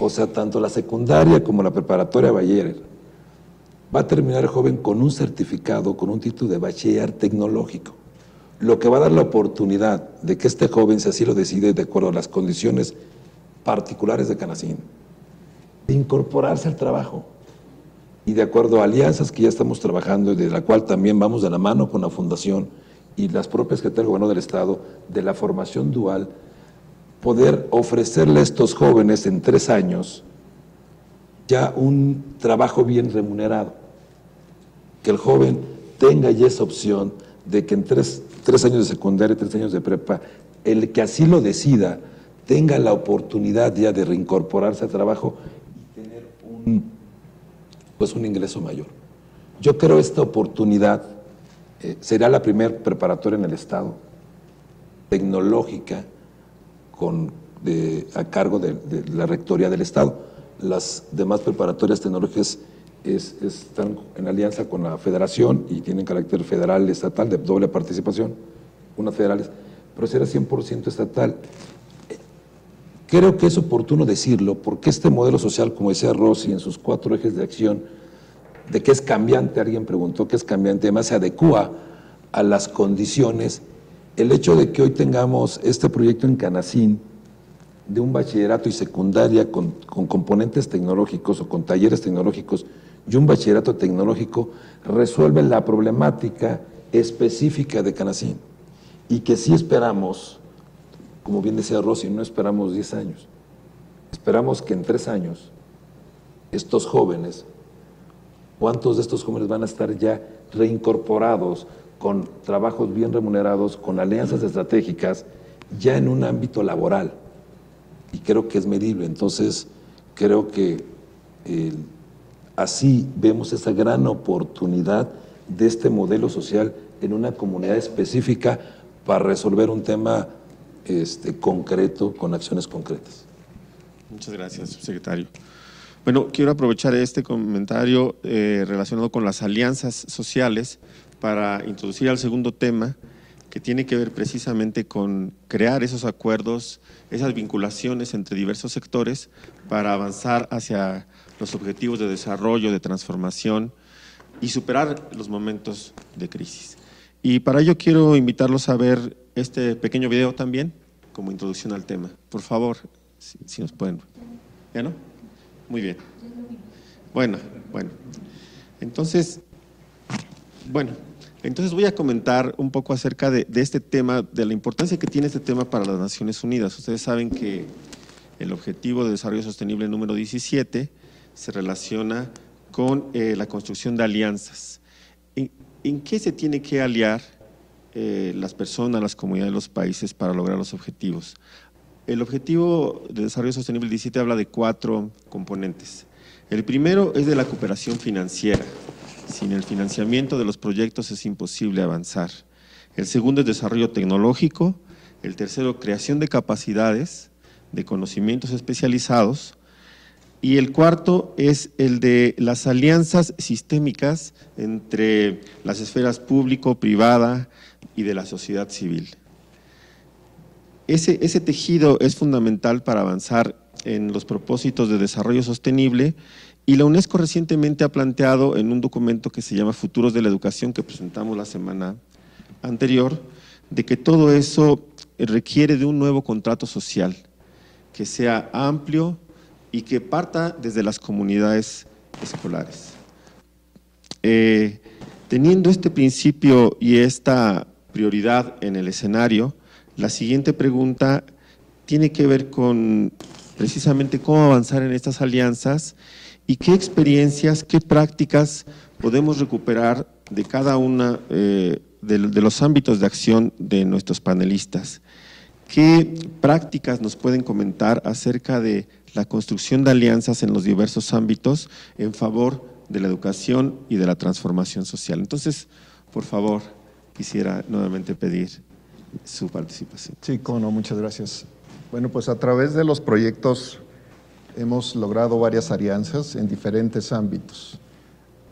O sea, tanto la secundaria como la preparatoria Bayer va a terminar el joven con un certificado, con un título de bachiller tecnológico, lo que va a dar la oportunidad de que este joven, si así lo decide, de acuerdo a las condiciones particulares de Canacín, de incorporarse al trabajo. Y de acuerdo a alianzas que ya estamos trabajando y de la cual también vamos de la mano con la Fundación y las propias que tiene el Gobierno del Estado, de la formación dual, poder ofrecerle a estos jóvenes en tres años ya un trabajo bien remunerado, que el joven tenga ya esa opción de que en tres, tres años de secundaria, tres años de prepa, el que así lo decida, tenga la oportunidad ya de reincorporarse al trabajo y tener un, pues un ingreso mayor. Yo creo esta oportunidad eh, será la primer preparatoria en el Estado, tecnológica, con, a cargo de, la Rectoría del Estado. Las demás preparatorias tecnológicas están en alianza con la federación y tienen carácter federal, estatal, de doble participación, unas federales, pero será 100% estatal. Creo que es oportuno decirlo porque este modelo social, como decía Rossi en sus cuatro ejes de acción, de que es cambiante, alguien preguntó que es cambiante, además se adecua a las condiciones, el hecho de que hoy tengamos este proyecto en Canacín, de un bachillerato y secundaria con, con componentes tecnológicos o con talleres tecnológicos y un bachillerato tecnológico, resuelve la problemática específica de Canacín y que sí esperamos, como bien decía Rossi, no esperamos 10 años, esperamos que en tres años estos jóvenes ¿Cuántos de estos jóvenes van a estar ya reincorporados con trabajos bien remunerados, con alianzas estratégicas, ya en un ámbito laboral? Y creo que es medible. Entonces, creo que así vemos esa gran oportunidad de este modelo social en una comunidad específica para resolver un tema este, concreto con acciones concretas. Muchas gracias, secretario. Bueno, quiero aprovechar este comentario eh, relacionado con las alianzas sociales para introducir al segundo tema que tiene que ver precisamente con crear esos acuerdos, esas vinculaciones entre diversos sectores para avanzar hacia los objetivos de desarrollo, de transformación y superar los momentos de crisis. Y para ello quiero invitarlos a ver este pequeño video también como introducción al tema. Por favor, si, si nos pueden. ¿Ya no? Muy bien. Bueno, bueno. Entonces, bueno, entonces voy a comentar un poco acerca de, este tema, de la importancia que tiene este tema para las Naciones Unidas. Ustedes saben que el Objetivo de Desarrollo Sostenible número 17 se relaciona con eh, la construcción de alianzas. ¿En, qué se tiene que aliar eh, las personas, las comunidades, los países para lograr los objetivos? El Objetivo de Desarrollo Sostenible 17 habla de cuatro componentes. El primero es de la cooperación financiera. Sin el financiamiento de los proyectos es imposible avanzar. El segundo es desarrollo tecnológico. El tercero, creación de capacidades, de conocimientos especializados. Y el cuarto es el de las alianzas sistémicas entre las esferas público, privada y de la sociedad civil. Ese, tejido es fundamental para avanzar en los propósitos de desarrollo sostenible y la UNESCO recientemente ha planteado en un documento que se llama Futuros de la Educación que presentamos la semana anterior, de que todo eso requiere de un nuevo contrato social, que sea amplio y que parta desde las comunidades escolares. Eh, teniendo este principio y esta prioridad en el escenario, la siguiente pregunta tiene que ver con precisamente cómo avanzar en estas alianzas y qué experiencias, qué prácticas podemos recuperar de cada una eh, de, los ámbitos de acción de nuestros panelistas. ¿Qué prácticas nos pueden comentar acerca de la construcción de alianzas en los diversos ámbitos en favor de la educación y de la transformación social? Entonces, por favor, quisiera nuevamente pedir su participación. Sí, cómo no, muchas gracias. Bueno, pues a través de los proyectos hemos logrado varias alianzas en diferentes ámbitos.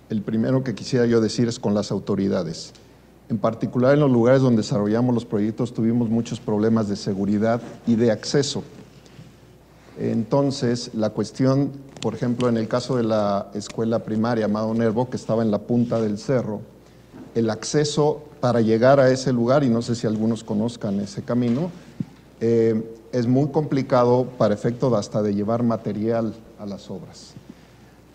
El primero que quisiera yo decir es con las autoridades. En particular en los lugares donde desarrollamos los proyectos tuvimos muchos problemas de seguridad y de acceso. Entonces, la cuestión, por ejemplo, en el caso de la escuela primaria Amado Nervo, que estaba en la punta del cerro, el acceso para llegar a ese lugar, y no sé si algunos conozcan ese camino, eh, es muy complicado para efecto hasta de llevar material a las obras.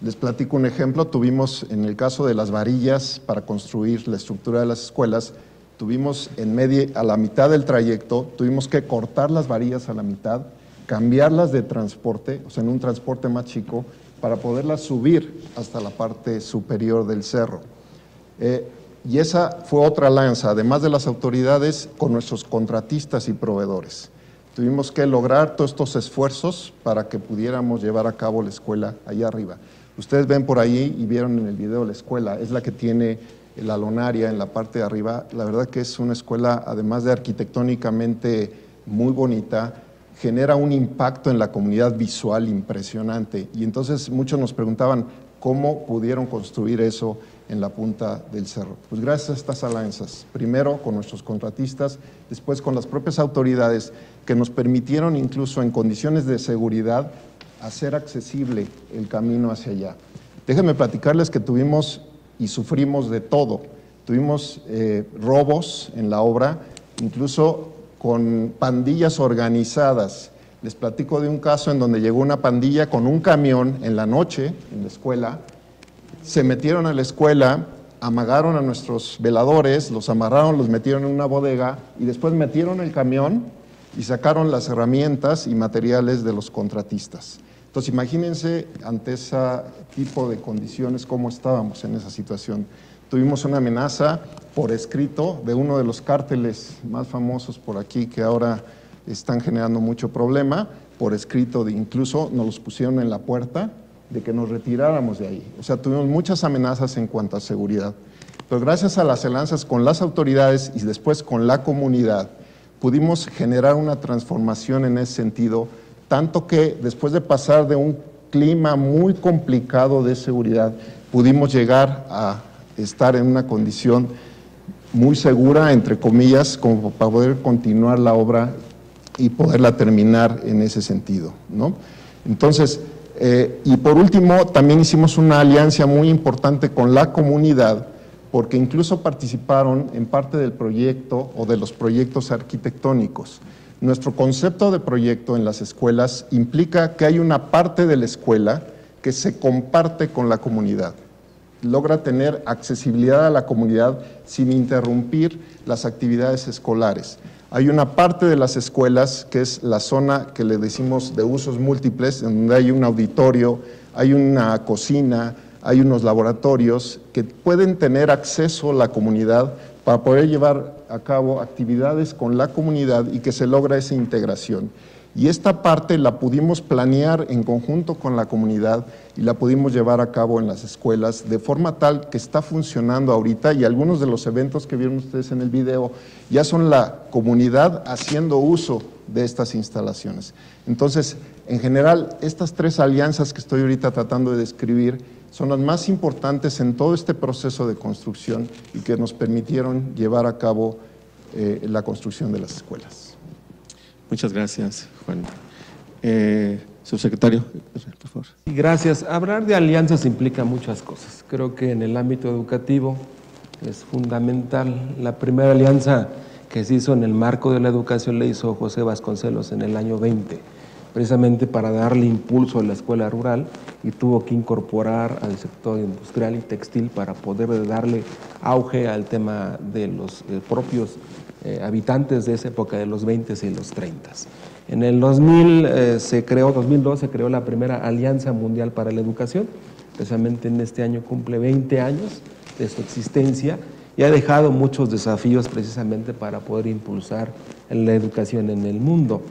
Les platico un ejemplo, tuvimos en el caso de las varillas para construir la estructura de las escuelas, tuvimos en medio, a la mitad del trayecto, tuvimos que cortar las varillas a la mitad, cambiarlas de transporte, o sea, en un transporte más chico, para poderla subir hasta la parte superior del cerro. Eh, y esa fue otra lanza, además de las autoridades, con nuestros contratistas y proveedores. Tuvimos que lograr todos estos esfuerzos para que pudiéramos llevar a cabo la escuela allá arriba. Ustedes ven por ahí y vieron en el video la escuela, es la que tiene la lonaria en la parte de arriba. La verdad que es una escuela, además de arquitectónicamente muy bonita, genera un impacto en la comunidad visual impresionante. Y entonces muchos nos preguntaban cómo pudieron construir eso en la punta del cerro. Pues gracias a estas alianzas, primero con nuestros contratistas, después con las propias autoridades que nos permitieron incluso en condiciones de seguridad hacer accesible el camino hacia allá. Déjenme platicarles que tuvimos y sufrimos de todo. Tuvimos eh, robos en la obra, incluso con pandillas organizadas. Les platico de un caso en donde llegó una pandilla con un camión en la noche en la escuela, se metieron a la escuela, amagaron a nuestros veladores, los amarraron, los metieron en una bodega y después metieron el camión y sacaron las herramientas y materiales de los contratistas. Entonces imagínense ante ese tipo de condiciones cómo estábamos en esa situación. Tuvimos una amenaza por escrito de uno de los cárteles más famosos por aquí que ahora están generando mucho problema, por escrito de incluso nos los pusieron en la puerta de que nos retiráramos de ahí. O sea, tuvimos muchas amenazas en cuanto a seguridad. Pero gracias a las alianzas con las autoridades y después con la comunidad, pudimos generar una transformación en ese sentido, tanto que después de pasar de un clima muy complicado de seguridad, pudimos llegar a estar en una condición muy segura, entre comillas, como para poder continuar la obra y poderla terminar en ese sentido. ¿no? Entonces, eh, y por último, también hicimos una alianza muy importante con la comunidad, porque incluso participaron en parte del proyecto o de los proyectos arquitectónicos. Nuestro concepto de proyecto en las escuelas implica que hay una parte de la escuela que se comparte con la comunidad. Logra tener accesibilidad a la comunidad sin interrumpir las actividades escolares. Hay una parte de las escuelas que es la zona que le decimos de usos múltiples, donde hay un auditorio, hay una cocina, hay unos laboratorios que pueden tener acceso a la comunidad para poder llevar a cabo actividades con la comunidad y que se logra esa integración. Y esta parte la pudimos planear en conjunto con la comunidad y la pudimos llevar a cabo en las escuelas de forma tal que está funcionando ahorita y algunos de los eventos que vieron ustedes en el video ya son la comunidad haciendo uso de estas instalaciones. Entonces, en general, estas tres alianzas que estoy ahorita tratando de describir son las más importantes en todo este proceso de construcción y que nos permitieron llevar a cabo eh, la construcción de las escuelas. Muchas gracias, Juan. Eh, subsecretario, por favor. Gracias. Hablar de alianzas implica muchas cosas. Creo que en el ámbito educativo es fundamental. La primera alianza que se hizo en el marco de la educación la hizo José Vasconcelos en el año 20, precisamente para darle impulso a la escuela rural y tuvo que incorporar al sector industrial y textil para poder darle auge al tema de los eh, propios eh, habitantes de esa época, de los 20 y los 30. En el 2000 eh, se creó, 2002 se creó la primera Alianza Mundial para la Educación, precisamente en este año cumple 20 años de su existencia y ha dejado muchos desafíos precisamente para poder impulsar la educación en el mundo.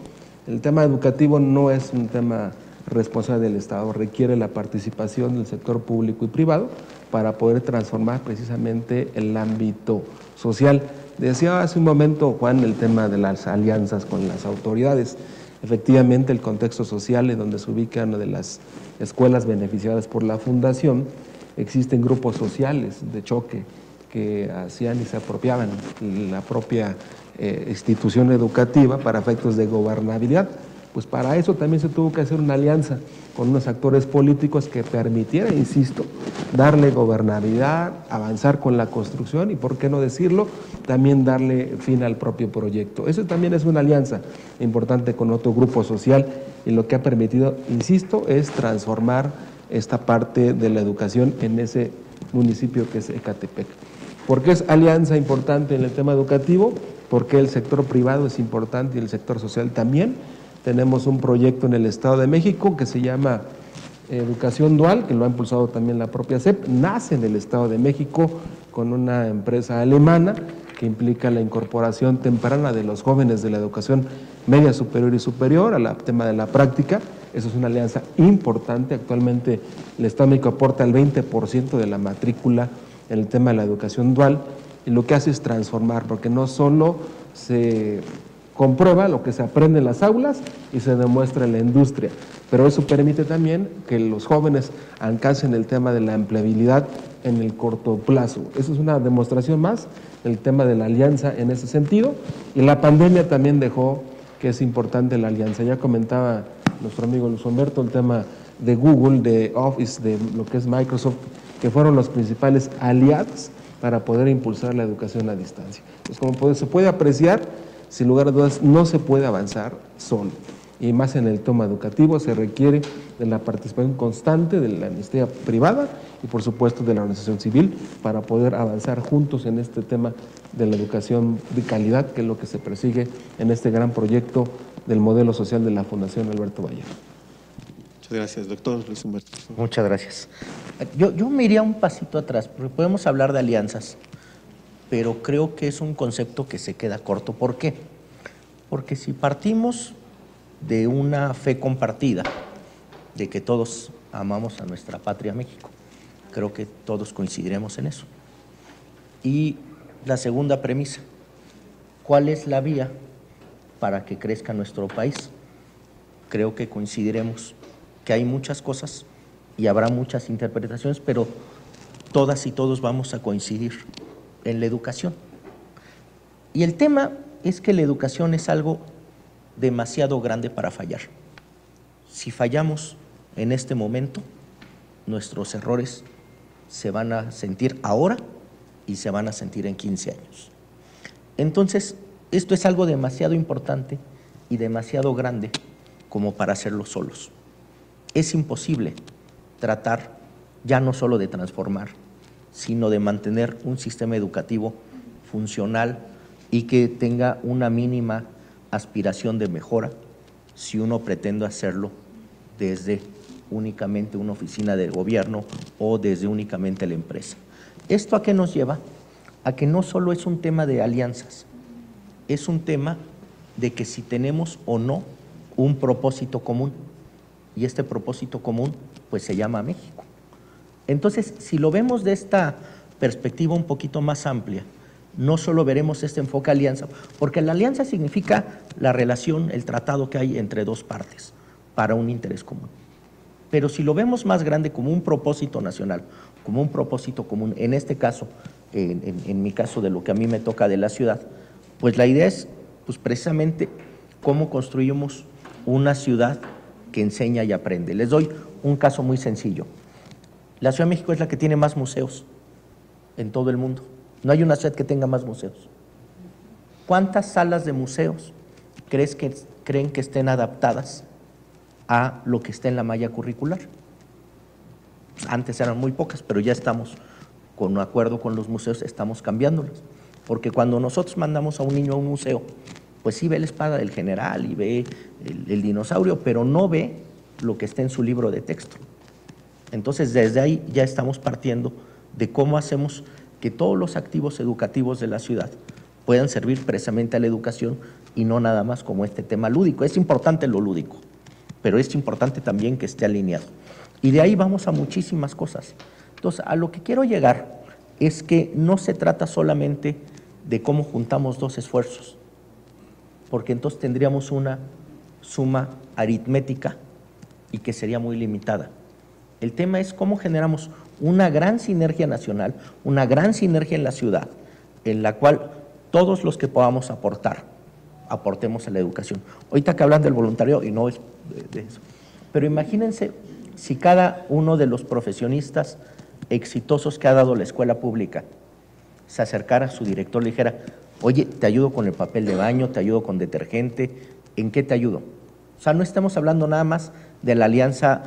El tema educativo no es un tema responsable del Estado, requiere la participación del sector público y privado para poder transformar precisamente el ámbito social. Decía hace un momento Juan el tema de las alianzas con las autoridades. Efectivamente, el contexto social en donde se ubica una de las escuelas beneficiadas por la fundación, existen grupos sociales de choque que hacían y se apropiaban la propia eh, institución educativa para efectos de gobernabilidad. Pues para eso también se tuvo que hacer una alianza con unos actores políticos que permitiera, insisto, darle gobernabilidad, avanzar con la construcción y, por qué no decirlo, también darle fin al propio proyecto. Eso también es una alianza importante con otro grupo social y lo que ha permitido, insisto, es transformar esta parte de la educación en ese municipio que es Ecatepec. ¿Por qué es alianza importante en el tema educativo? Porque el sector privado es importante y el sector social también tenemos un proyecto en el Estado de México que se llama educación dual, que lo ha impulsado también la propia CEP, nace en el Estado de México con una empresa alemana que implica la incorporación temprana de los jóvenes de la educación media superior y superior al tema de la práctica. Eso es una alianza importante. Actualmente el Estado de México aporta el 20% de la matrícula en el tema de la educación dual y lo que hace es transformar, porque no solo se comprueba lo que se aprende en las aulas y se demuestra en la industria, pero eso permite también que los jóvenes alcancen el tema de la empleabilidad en el corto plazo. Eso es una demostración más el tema de la alianza en ese sentido. Y la pandemia también dejó que es importante la alianza. Ya comentaba nuestro amigo Luis Humberto el tema de Google, de Office, de lo que es Microsoft, que fueron los principales aliados para poder impulsar la educación a distancia. Como se puede apreciar, sin lugar a dudas, no se puede avanzar solo y más en el toma educativo se requiere de la participación constante de la amnistía privada y por supuesto de la organización civil para poder avanzar juntos en este tema de la educación de calidad, que es lo que se persigue en este gran proyecto del modelo social de la Fundación Alberto Valle. Muchas gracias, doctor Luis Humberto. Muchas gracias. Yo, yo me iría un pasito atrás, porque podemos hablar de alianzas, pero creo que es un concepto que se queda corto. ¿Por qué? Porque si partimos de una fe compartida, de que todos amamos a nuestra patria México. Creo que todos coincidiremos en eso. Y la segunda premisa, ¿cuál es la vía para que crezca nuestro país? Creo que coincidiremos que hay muchas cosas y habrá muchas interpretaciones, pero todas y todos vamos a coincidir en la educación. Y el tema es que la educación es algo demasiado grande para fallar. Si fallamos en este momento, nuestros errores se van a sentir ahora y se van a sentir en 15 años. Entonces, esto es algo demasiado importante y demasiado grande como para hacerlo solos. Es imposible tratar ya no solo de transformar, sino de mantener un sistema educativo funcional y que tenga una mínima aspiración de mejora si uno pretende hacerlo desde únicamente una oficina del gobierno o desde únicamente la empresa. ¿Esto a qué nos lleva? A que no solo es un tema de alianzas, es un tema de que si tenemos o no un propósito común, y este propósito común pues se llama México. Entonces, si lo vemos de esta perspectiva un poquito más amplia, no solo veremos este enfoque alianza, porque la alianza significa la relación, el tratado que hay entre dos partes para un interés común. Pero si lo vemos más grande como un propósito nacional, como un propósito común, en este caso, en, mi caso de lo que a mí me toca de la ciudad, pues la idea es pues precisamente cómo construimos una ciudad que enseña y aprende. Les doy un caso muy sencillo. La Ciudad de México es la que tiene más museos en todo el mundo. No hay una ciudad que tenga más museos. ¿Cuántas salas de museos crees que, creen que estén adaptadas a lo que está en la malla curricular? Antes eran muy pocas, pero ya estamos con un acuerdo con los museos, estamos cambiándolas. Porque cuando nosotros mandamos a un niño a un museo, pues sí ve la espada del general y ve el, el dinosaurio, pero no ve lo que está en su libro de texto. Entonces, desde ahí ya estamos partiendo de cómo hacemos que todos los activos educativos de la ciudad puedan servir precisamente a la educación y no nada más como este tema lúdico. Es importante lo lúdico, pero es importante también que esté alineado. Y de ahí vamos a muchísimas cosas. Entonces, a lo que quiero llegar es que no se trata solamente de cómo juntamos dos esfuerzos, porque entonces tendríamos una suma aritmética y que sería muy limitada. El tema es cómo generamos una gran sinergia nacional, una gran sinergia en la ciudad, en la cual todos los que podamos aportar, aportemos a la educación. Ahorita que hablan del voluntario, y no es de, eso, pero imagínense si cada uno de los profesionistas exitosos que ha dado la escuela pública se acercara a su director y le dijera, oye, te ayudo con el papel de baño, te ayudo con detergente, ¿en qué te ayudo? O sea, no estamos hablando nada más de la alianza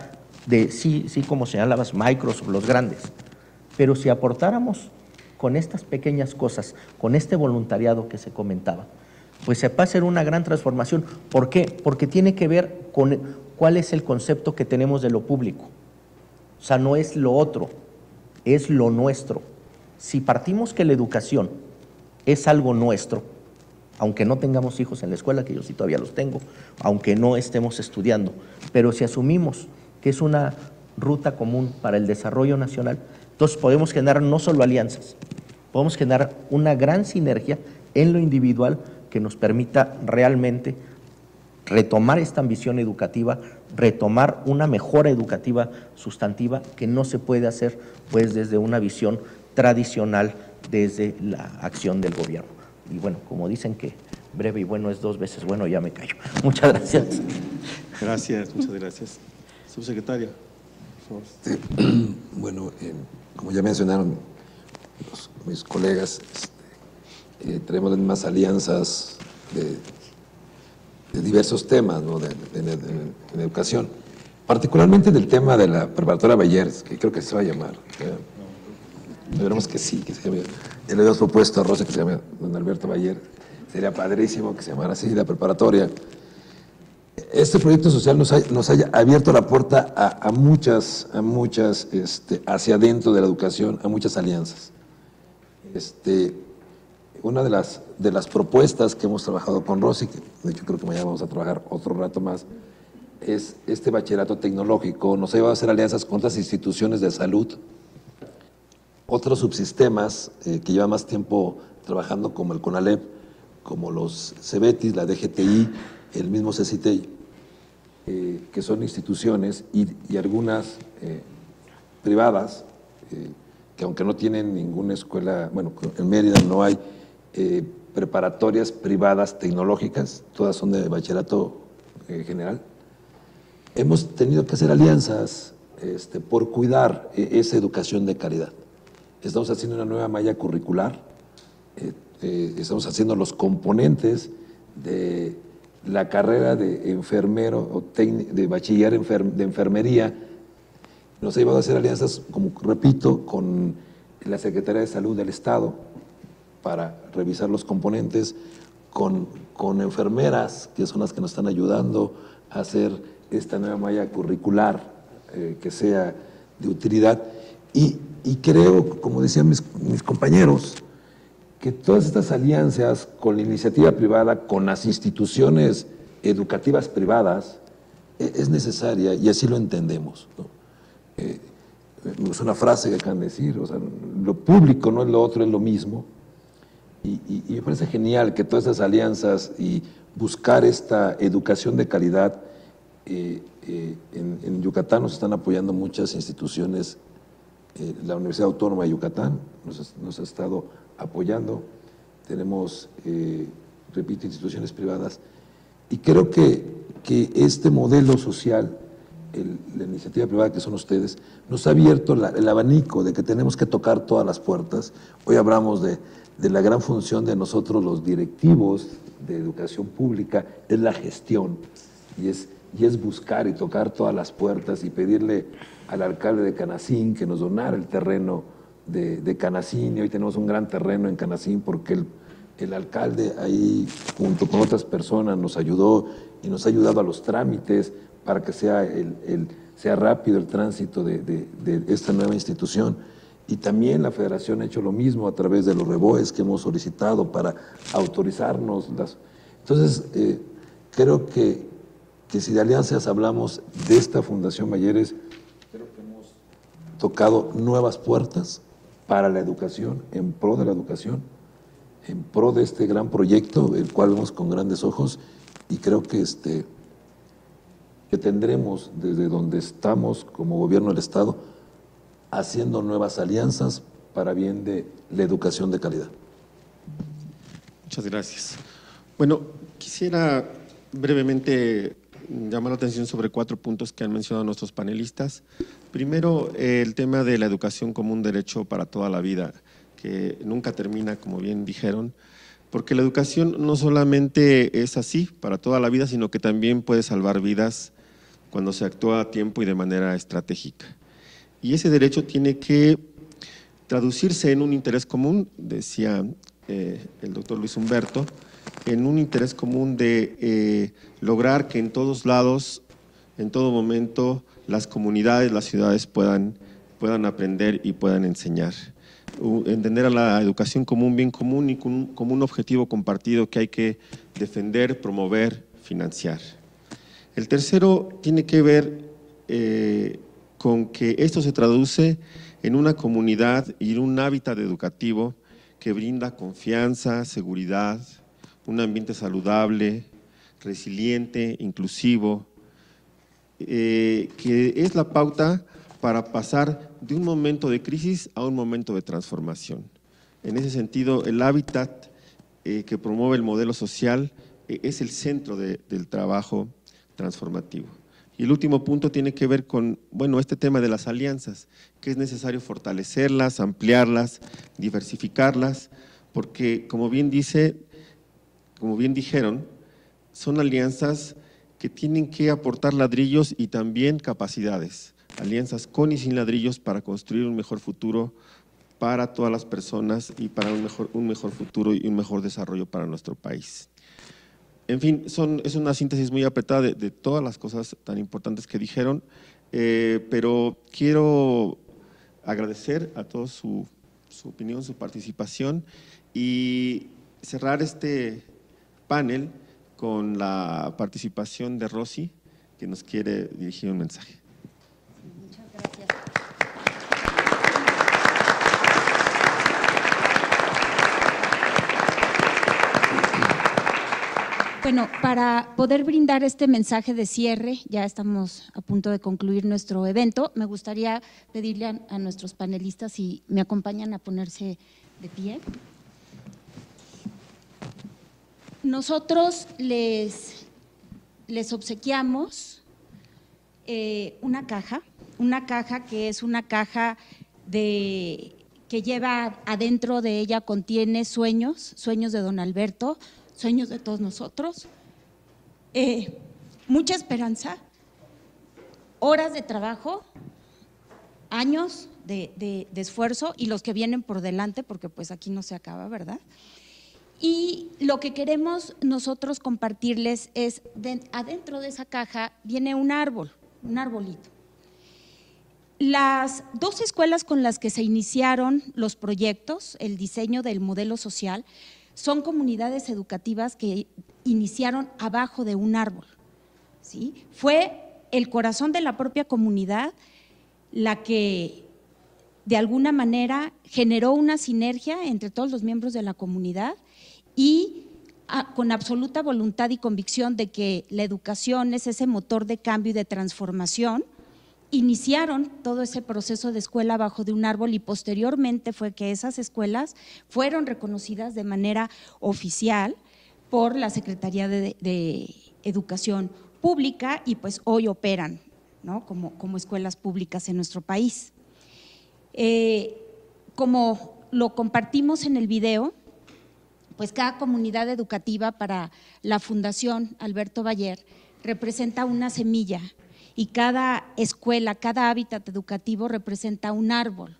de sí, sí, como señalabas, Microsoft, los grandes. Pero si aportáramos con estas pequeñas cosas, con este voluntariado que se comentaba, pues se va a hacer una gran transformación. ¿Por qué? Porque tiene que ver con cuál es el concepto que tenemos de lo público. O sea, no es lo otro, es lo nuestro. Si partimos que la educación es algo nuestro, aunque no tengamos hijos en la escuela, que yo sí todavía los tengo, aunque no estemos estudiando, pero si asumimos que es una ruta común para el desarrollo nacional, entonces podemos generar no solo alianzas, podemos generar una gran sinergia en lo individual que nos permita realmente retomar esta ambición educativa, retomar una mejora educativa sustantiva que no se puede hacer pues desde una visión tradicional desde la acción del gobierno. Y bueno, como dicen que breve y bueno es dos veces bueno, ya me callo. Muchas gracias. Gracias, muchas gracias. Subsecretaria. Bueno, eh, como ya mencionaron mis colegas, este, eh, tenemos más alianzas de, diversos temas ¿no? de, en educación, particularmente del tema de la preparatoria Bayers, que creo que se va a llamar. Esperemos que sí, que se llame. Ya le habíamos propuesto a Rosa que se llame don Alberto Bayer. Sería padrísimo que se llamara así la preparatoria. Este proyecto social nos, ha, haya abierto la puerta a, muchas, a muchas, este, hacia adentro de la educación, a muchas alianzas. Este, una de las, de las propuestas que hemos trabajado con Rosy, que de hecho creo que mañana vamos a trabajar otro rato más, es este bachillerato tecnológico. Nos ha llevado a hacer alianzas con otras instituciones de salud, otros subsistemas eh, que llevan más tiempo trabajando, como el CONALEP, como los CEBETIS, la DGTI, el mismo CCTI, eh, que son instituciones y, algunas eh, privadas, que aunque no tienen ninguna escuela, bueno, en Mérida no hay preparatorias privadas tecnológicas, todas son de bachillerato general. Hemos tenido que hacer alianzas este, por cuidar esa educación de calidad. Estamos haciendo una nueva malla curricular, eh, eh, estamos haciendo los componentes de la carrera de enfermero o de bachiller de enfermería. Nos ha llevado a hacer alianzas, como repito, con la Secretaría de Salud del Estado para revisar los componentes, con, con enfermeras, que son las que nos están ayudando a hacer esta nueva malla curricular eh, que sea de utilidad. Y y creo, como decían mis, compañeros, que todas estas alianzas con la iniciativa privada, con las instituciones educativas privadas, e, es necesaria y así lo entendemos. Eh, es una frase que acaban de decir, o sea, lo público no es lo otro, es lo mismo. Y, me parece genial que todas esas alianzas y buscar esta educación de calidad, eh, eh, en, Yucatán nos están apoyando muchas instituciones eh, la Universidad Autónoma de Yucatán nos, ha estado apoyando, tenemos, eh, repito, instituciones privadas, y creo que, que este modelo social, la iniciativa privada que son ustedes, nos ha abierto el abanico de que tenemos que tocar todas las puertas. Hoy hablamos de, de la gran función de nosotros los directivos de educación pública, es la gestión, y es, y es buscar y tocar todas las puertas y pedirle al alcalde de Canacín que nos donara el terreno de, de Canacín y hoy tenemos un gran terreno en Canacín porque el, el, alcalde ahí junto con otras personas nos ayudó y nos ha ayudado a los trámites para que sea, el, el sea rápido el tránsito de, de, esta nueva institución. Y también la federación ha hecho lo mismo a través de los reboes que hemos solicitado para autorizarnos. Las... Entonces, eh, creo que, que si de alianzas hablamos de esta Fundación Mayores, tocado nuevas puertas para la educación, en pro de la educación, en pro de este gran proyecto, el cual vemos con grandes ojos, y creo que, este, que tendremos desde donde estamos como gobierno del Estado, haciendo nuevas alianzas para bien de la educación de calidad. Muchas gracias. Bueno, quisiera brevemente llamar la atención sobre cuatro puntos que han mencionado nuestros panelistas. Primero, el tema de la educación como un derecho para toda la vida, que nunca termina, como bien dijeron, porque la educación no solamente es así para toda la vida, sino que también puede salvar vidas cuando se actúa a tiempo y de manera estratégica. Y ese derecho tiene que traducirse en un interés común, decía eh, el doctor Luis Humberto, en un interés común de eh, lograr que en todos lados en todo momento las comunidades, las ciudades puedan, puedan aprender y puedan enseñar. Entender a la educación como un bien común y como un objetivo compartido que hay que defender, promover, financiar. El tercero tiene que ver eh, con que esto se traduce en una comunidad y en un hábitat educativo que brinda confianza, seguridad, un ambiente saludable, resiliente, inclusivo, eh, que es la pauta para pasar de un momento de crisis a un momento de transformación. En ese sentido, el hábitat eh, que promueve el modelo social eh, es el centro del trabajo transformativo. Y el último punto tiene que ver con, bueno, este tema de las alianzas, que es necesario fortalecerlas, ampliarlas, diversificarlas, porque como bien dice, como bien dijeron, son alianzas que tienen que aportar ladrillos y también capacidades, alianzas con y sin ladrillos para construir un mejor futuro para todas las personas y para un mejor, un mejor futuro y un mejor desarrollo para nuestro país. En fin, son, es una síntesis muy apretada de, todas las cosas tan importantes que dijeron, eh, pero quiero agradecer a todos su, su, opinión, su participación y cerrar este panel con la participación de Rosy, que nos quiere dirigir un mensaje. Bueno, para poder brindar este mensaje de cierre, ya estamos a punto de concluir nuestro evento, me gustaría pedirle a, nuestros panelistas si me acompañan a ponerse de pie. Nosotros les, les obsequiamos eh, una caja, una caja que es una caja de, que lleva adentro de ella, contiene sueños, sueños de don Alberto, sueños de todos nosotros, eh, mucha esperanza, horas de trabajo, años de, esfuerzo y los que vienen por delante, porque pues aquí no se acaba, ¿verdad? Y lo que queremos nosotros compartirles es, adentro de esa caja viene un árbol, un arbolito. Las dos escuelas con las que se iniciaron los proyectos, el diseño del modelo social, son comunidades educativas que iniciaron abajo de un árbol. ¿sí? Fue el corazón de la propia comunidad la que de alguna manera generó una sinergia entre todos los miembros de la comunidad y ah, con absoluta voluntad y convicción de que la educación es ese motor de cambio y de transformación, iniciaron todo ese proceso de escuela bajo de un árbol y posteriormente fue que esas escuelas fueron reconocidas de manera oficial por la Secretaría de, Educación Pública y pues hoy operan como, como, escuelas públicas en nuestro país. Eh, como lo compartimos en el video, pues cada comunidad educativa para la Fundación Alberto Bayer representa una semilla y cada escuela, cada hábitat educativo representa un árbol.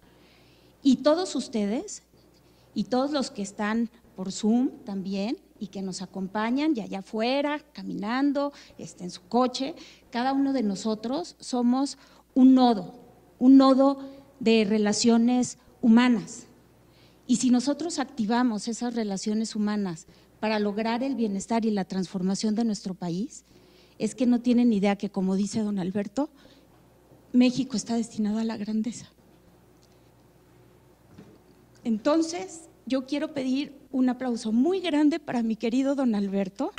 Y todos ustedes y todos los que están por Zoom también y que nos acompañan ya allá afuera, caminando, este, en su coche, cada uno de nosotros somos un nodo, un nodo de relaciones humanas. Y si nosotros activamos esas relaciones humanas para lograr el bienestar y la transformación de nuestro país, es que no tienen idea que, como dice don Alberto, México está destinado a la grandeza. Entonces, yo quiero pedir un aplauso muy grande para mi querido don Alberto.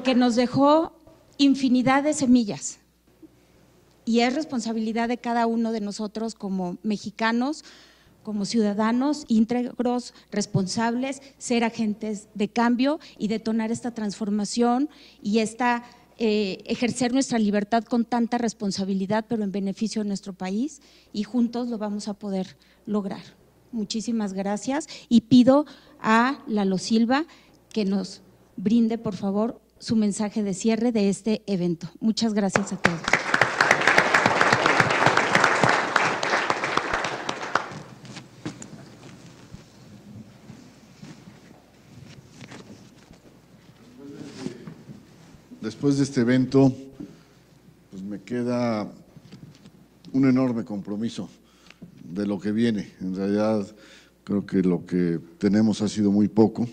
Porque nos dejó infinidad de semillas. Y es responsabilidad de cada uno de nosotros como mexicanos, como ciudadanos íntegros, responsables, ser agentes de cambio y detonar esta transformación y esta eh, ejercer nuestra libertad con tanta responsabilidad, pero en beneficio de nuestro país y juntos lo vamos a poder lograr. Muchísimas gracias y pido a Lalo Silva que nos brinde, por favor, su mensaje de cierre de este evento. Muchas gracias a todos. Después de este evento, pues me queda un enorme compromiso de lo que viene. En realidad, creo que lo que tenemos ha sido muy poco.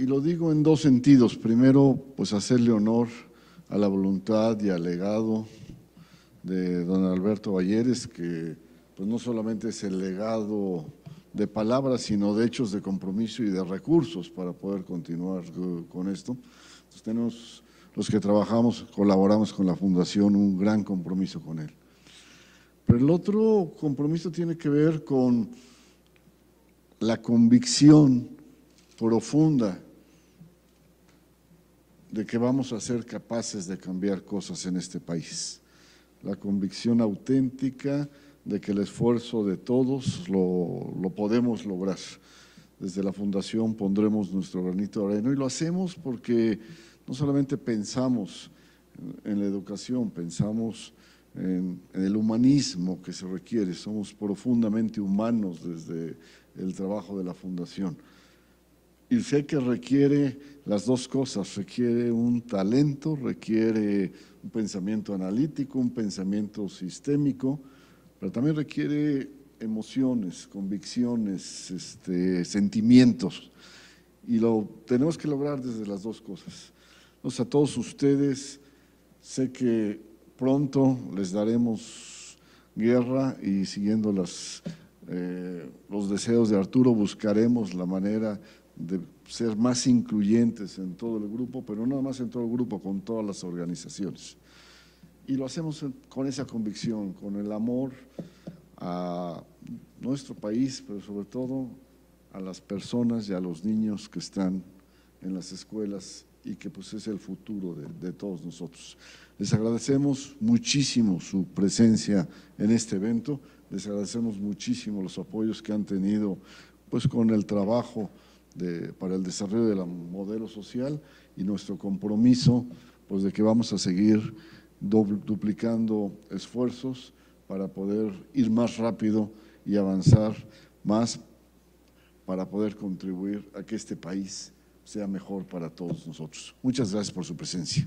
Y, lo digo en dos sentidos. Primero, pues hacerle honor a la voluntad y al legado de don Alberto Valleres, que pues no solamente es el legado de palabras, sino de hechos de compromiso y de recursos para poder continuar con esto. Entonces tenemos los que trabajamos, colaboramos con la Fundación, un gran compromiso con él. Pero el otro compromiso tiene que ver con la convicción profunda de que vamos a ser capaces de cambiar cosas en este país. La convicción auténtica de que el esfuerzo de todos lo, lo podemos lograr desde la Fundación pondremos nuestro granito de arena y lo hacemos porque no solamente pensamos en la educación, pensamos en, en, el humanismo que se requiere, somos profundamente humanos desde el trabajo de la Fundación. Y sé que requiere las dos cosas, requiere un talento, requiere un pensamiento analítico, un pensamiento sistémico, pero también requiere emociones, convicciones, este, sentimientos. Y lo tenemos que lograr desde las dos cosas. Entonces, a todos ustedes, sé que pronto les daremos guerra y siguiendo las, eh, los deseos de Arturo, buscaremos la manera de ser más incluyentes en todo el grupo, pero no más en todo el grupo, con todas las organizaciones. Y lo hacemos con esa convicción, con el amor a nuestro país, pero sobre todo a las personas y a los niños que están en las escuelas y que pues es el futuro de, de, todos nosotros. Les agradecemos muchísimo su presencia en este evento, les agradecemos muchísimo los apoyos que han tenido pues con el trabajo de, para el desarrollo del modelo social y nuestro compromiso pues de que vamos a seguir duplicando esfuerzos para poder ir más rápido y avanzar más para poder contribuir a que este país sea mejor para todos nosotros. Muchas gracias por su presencia.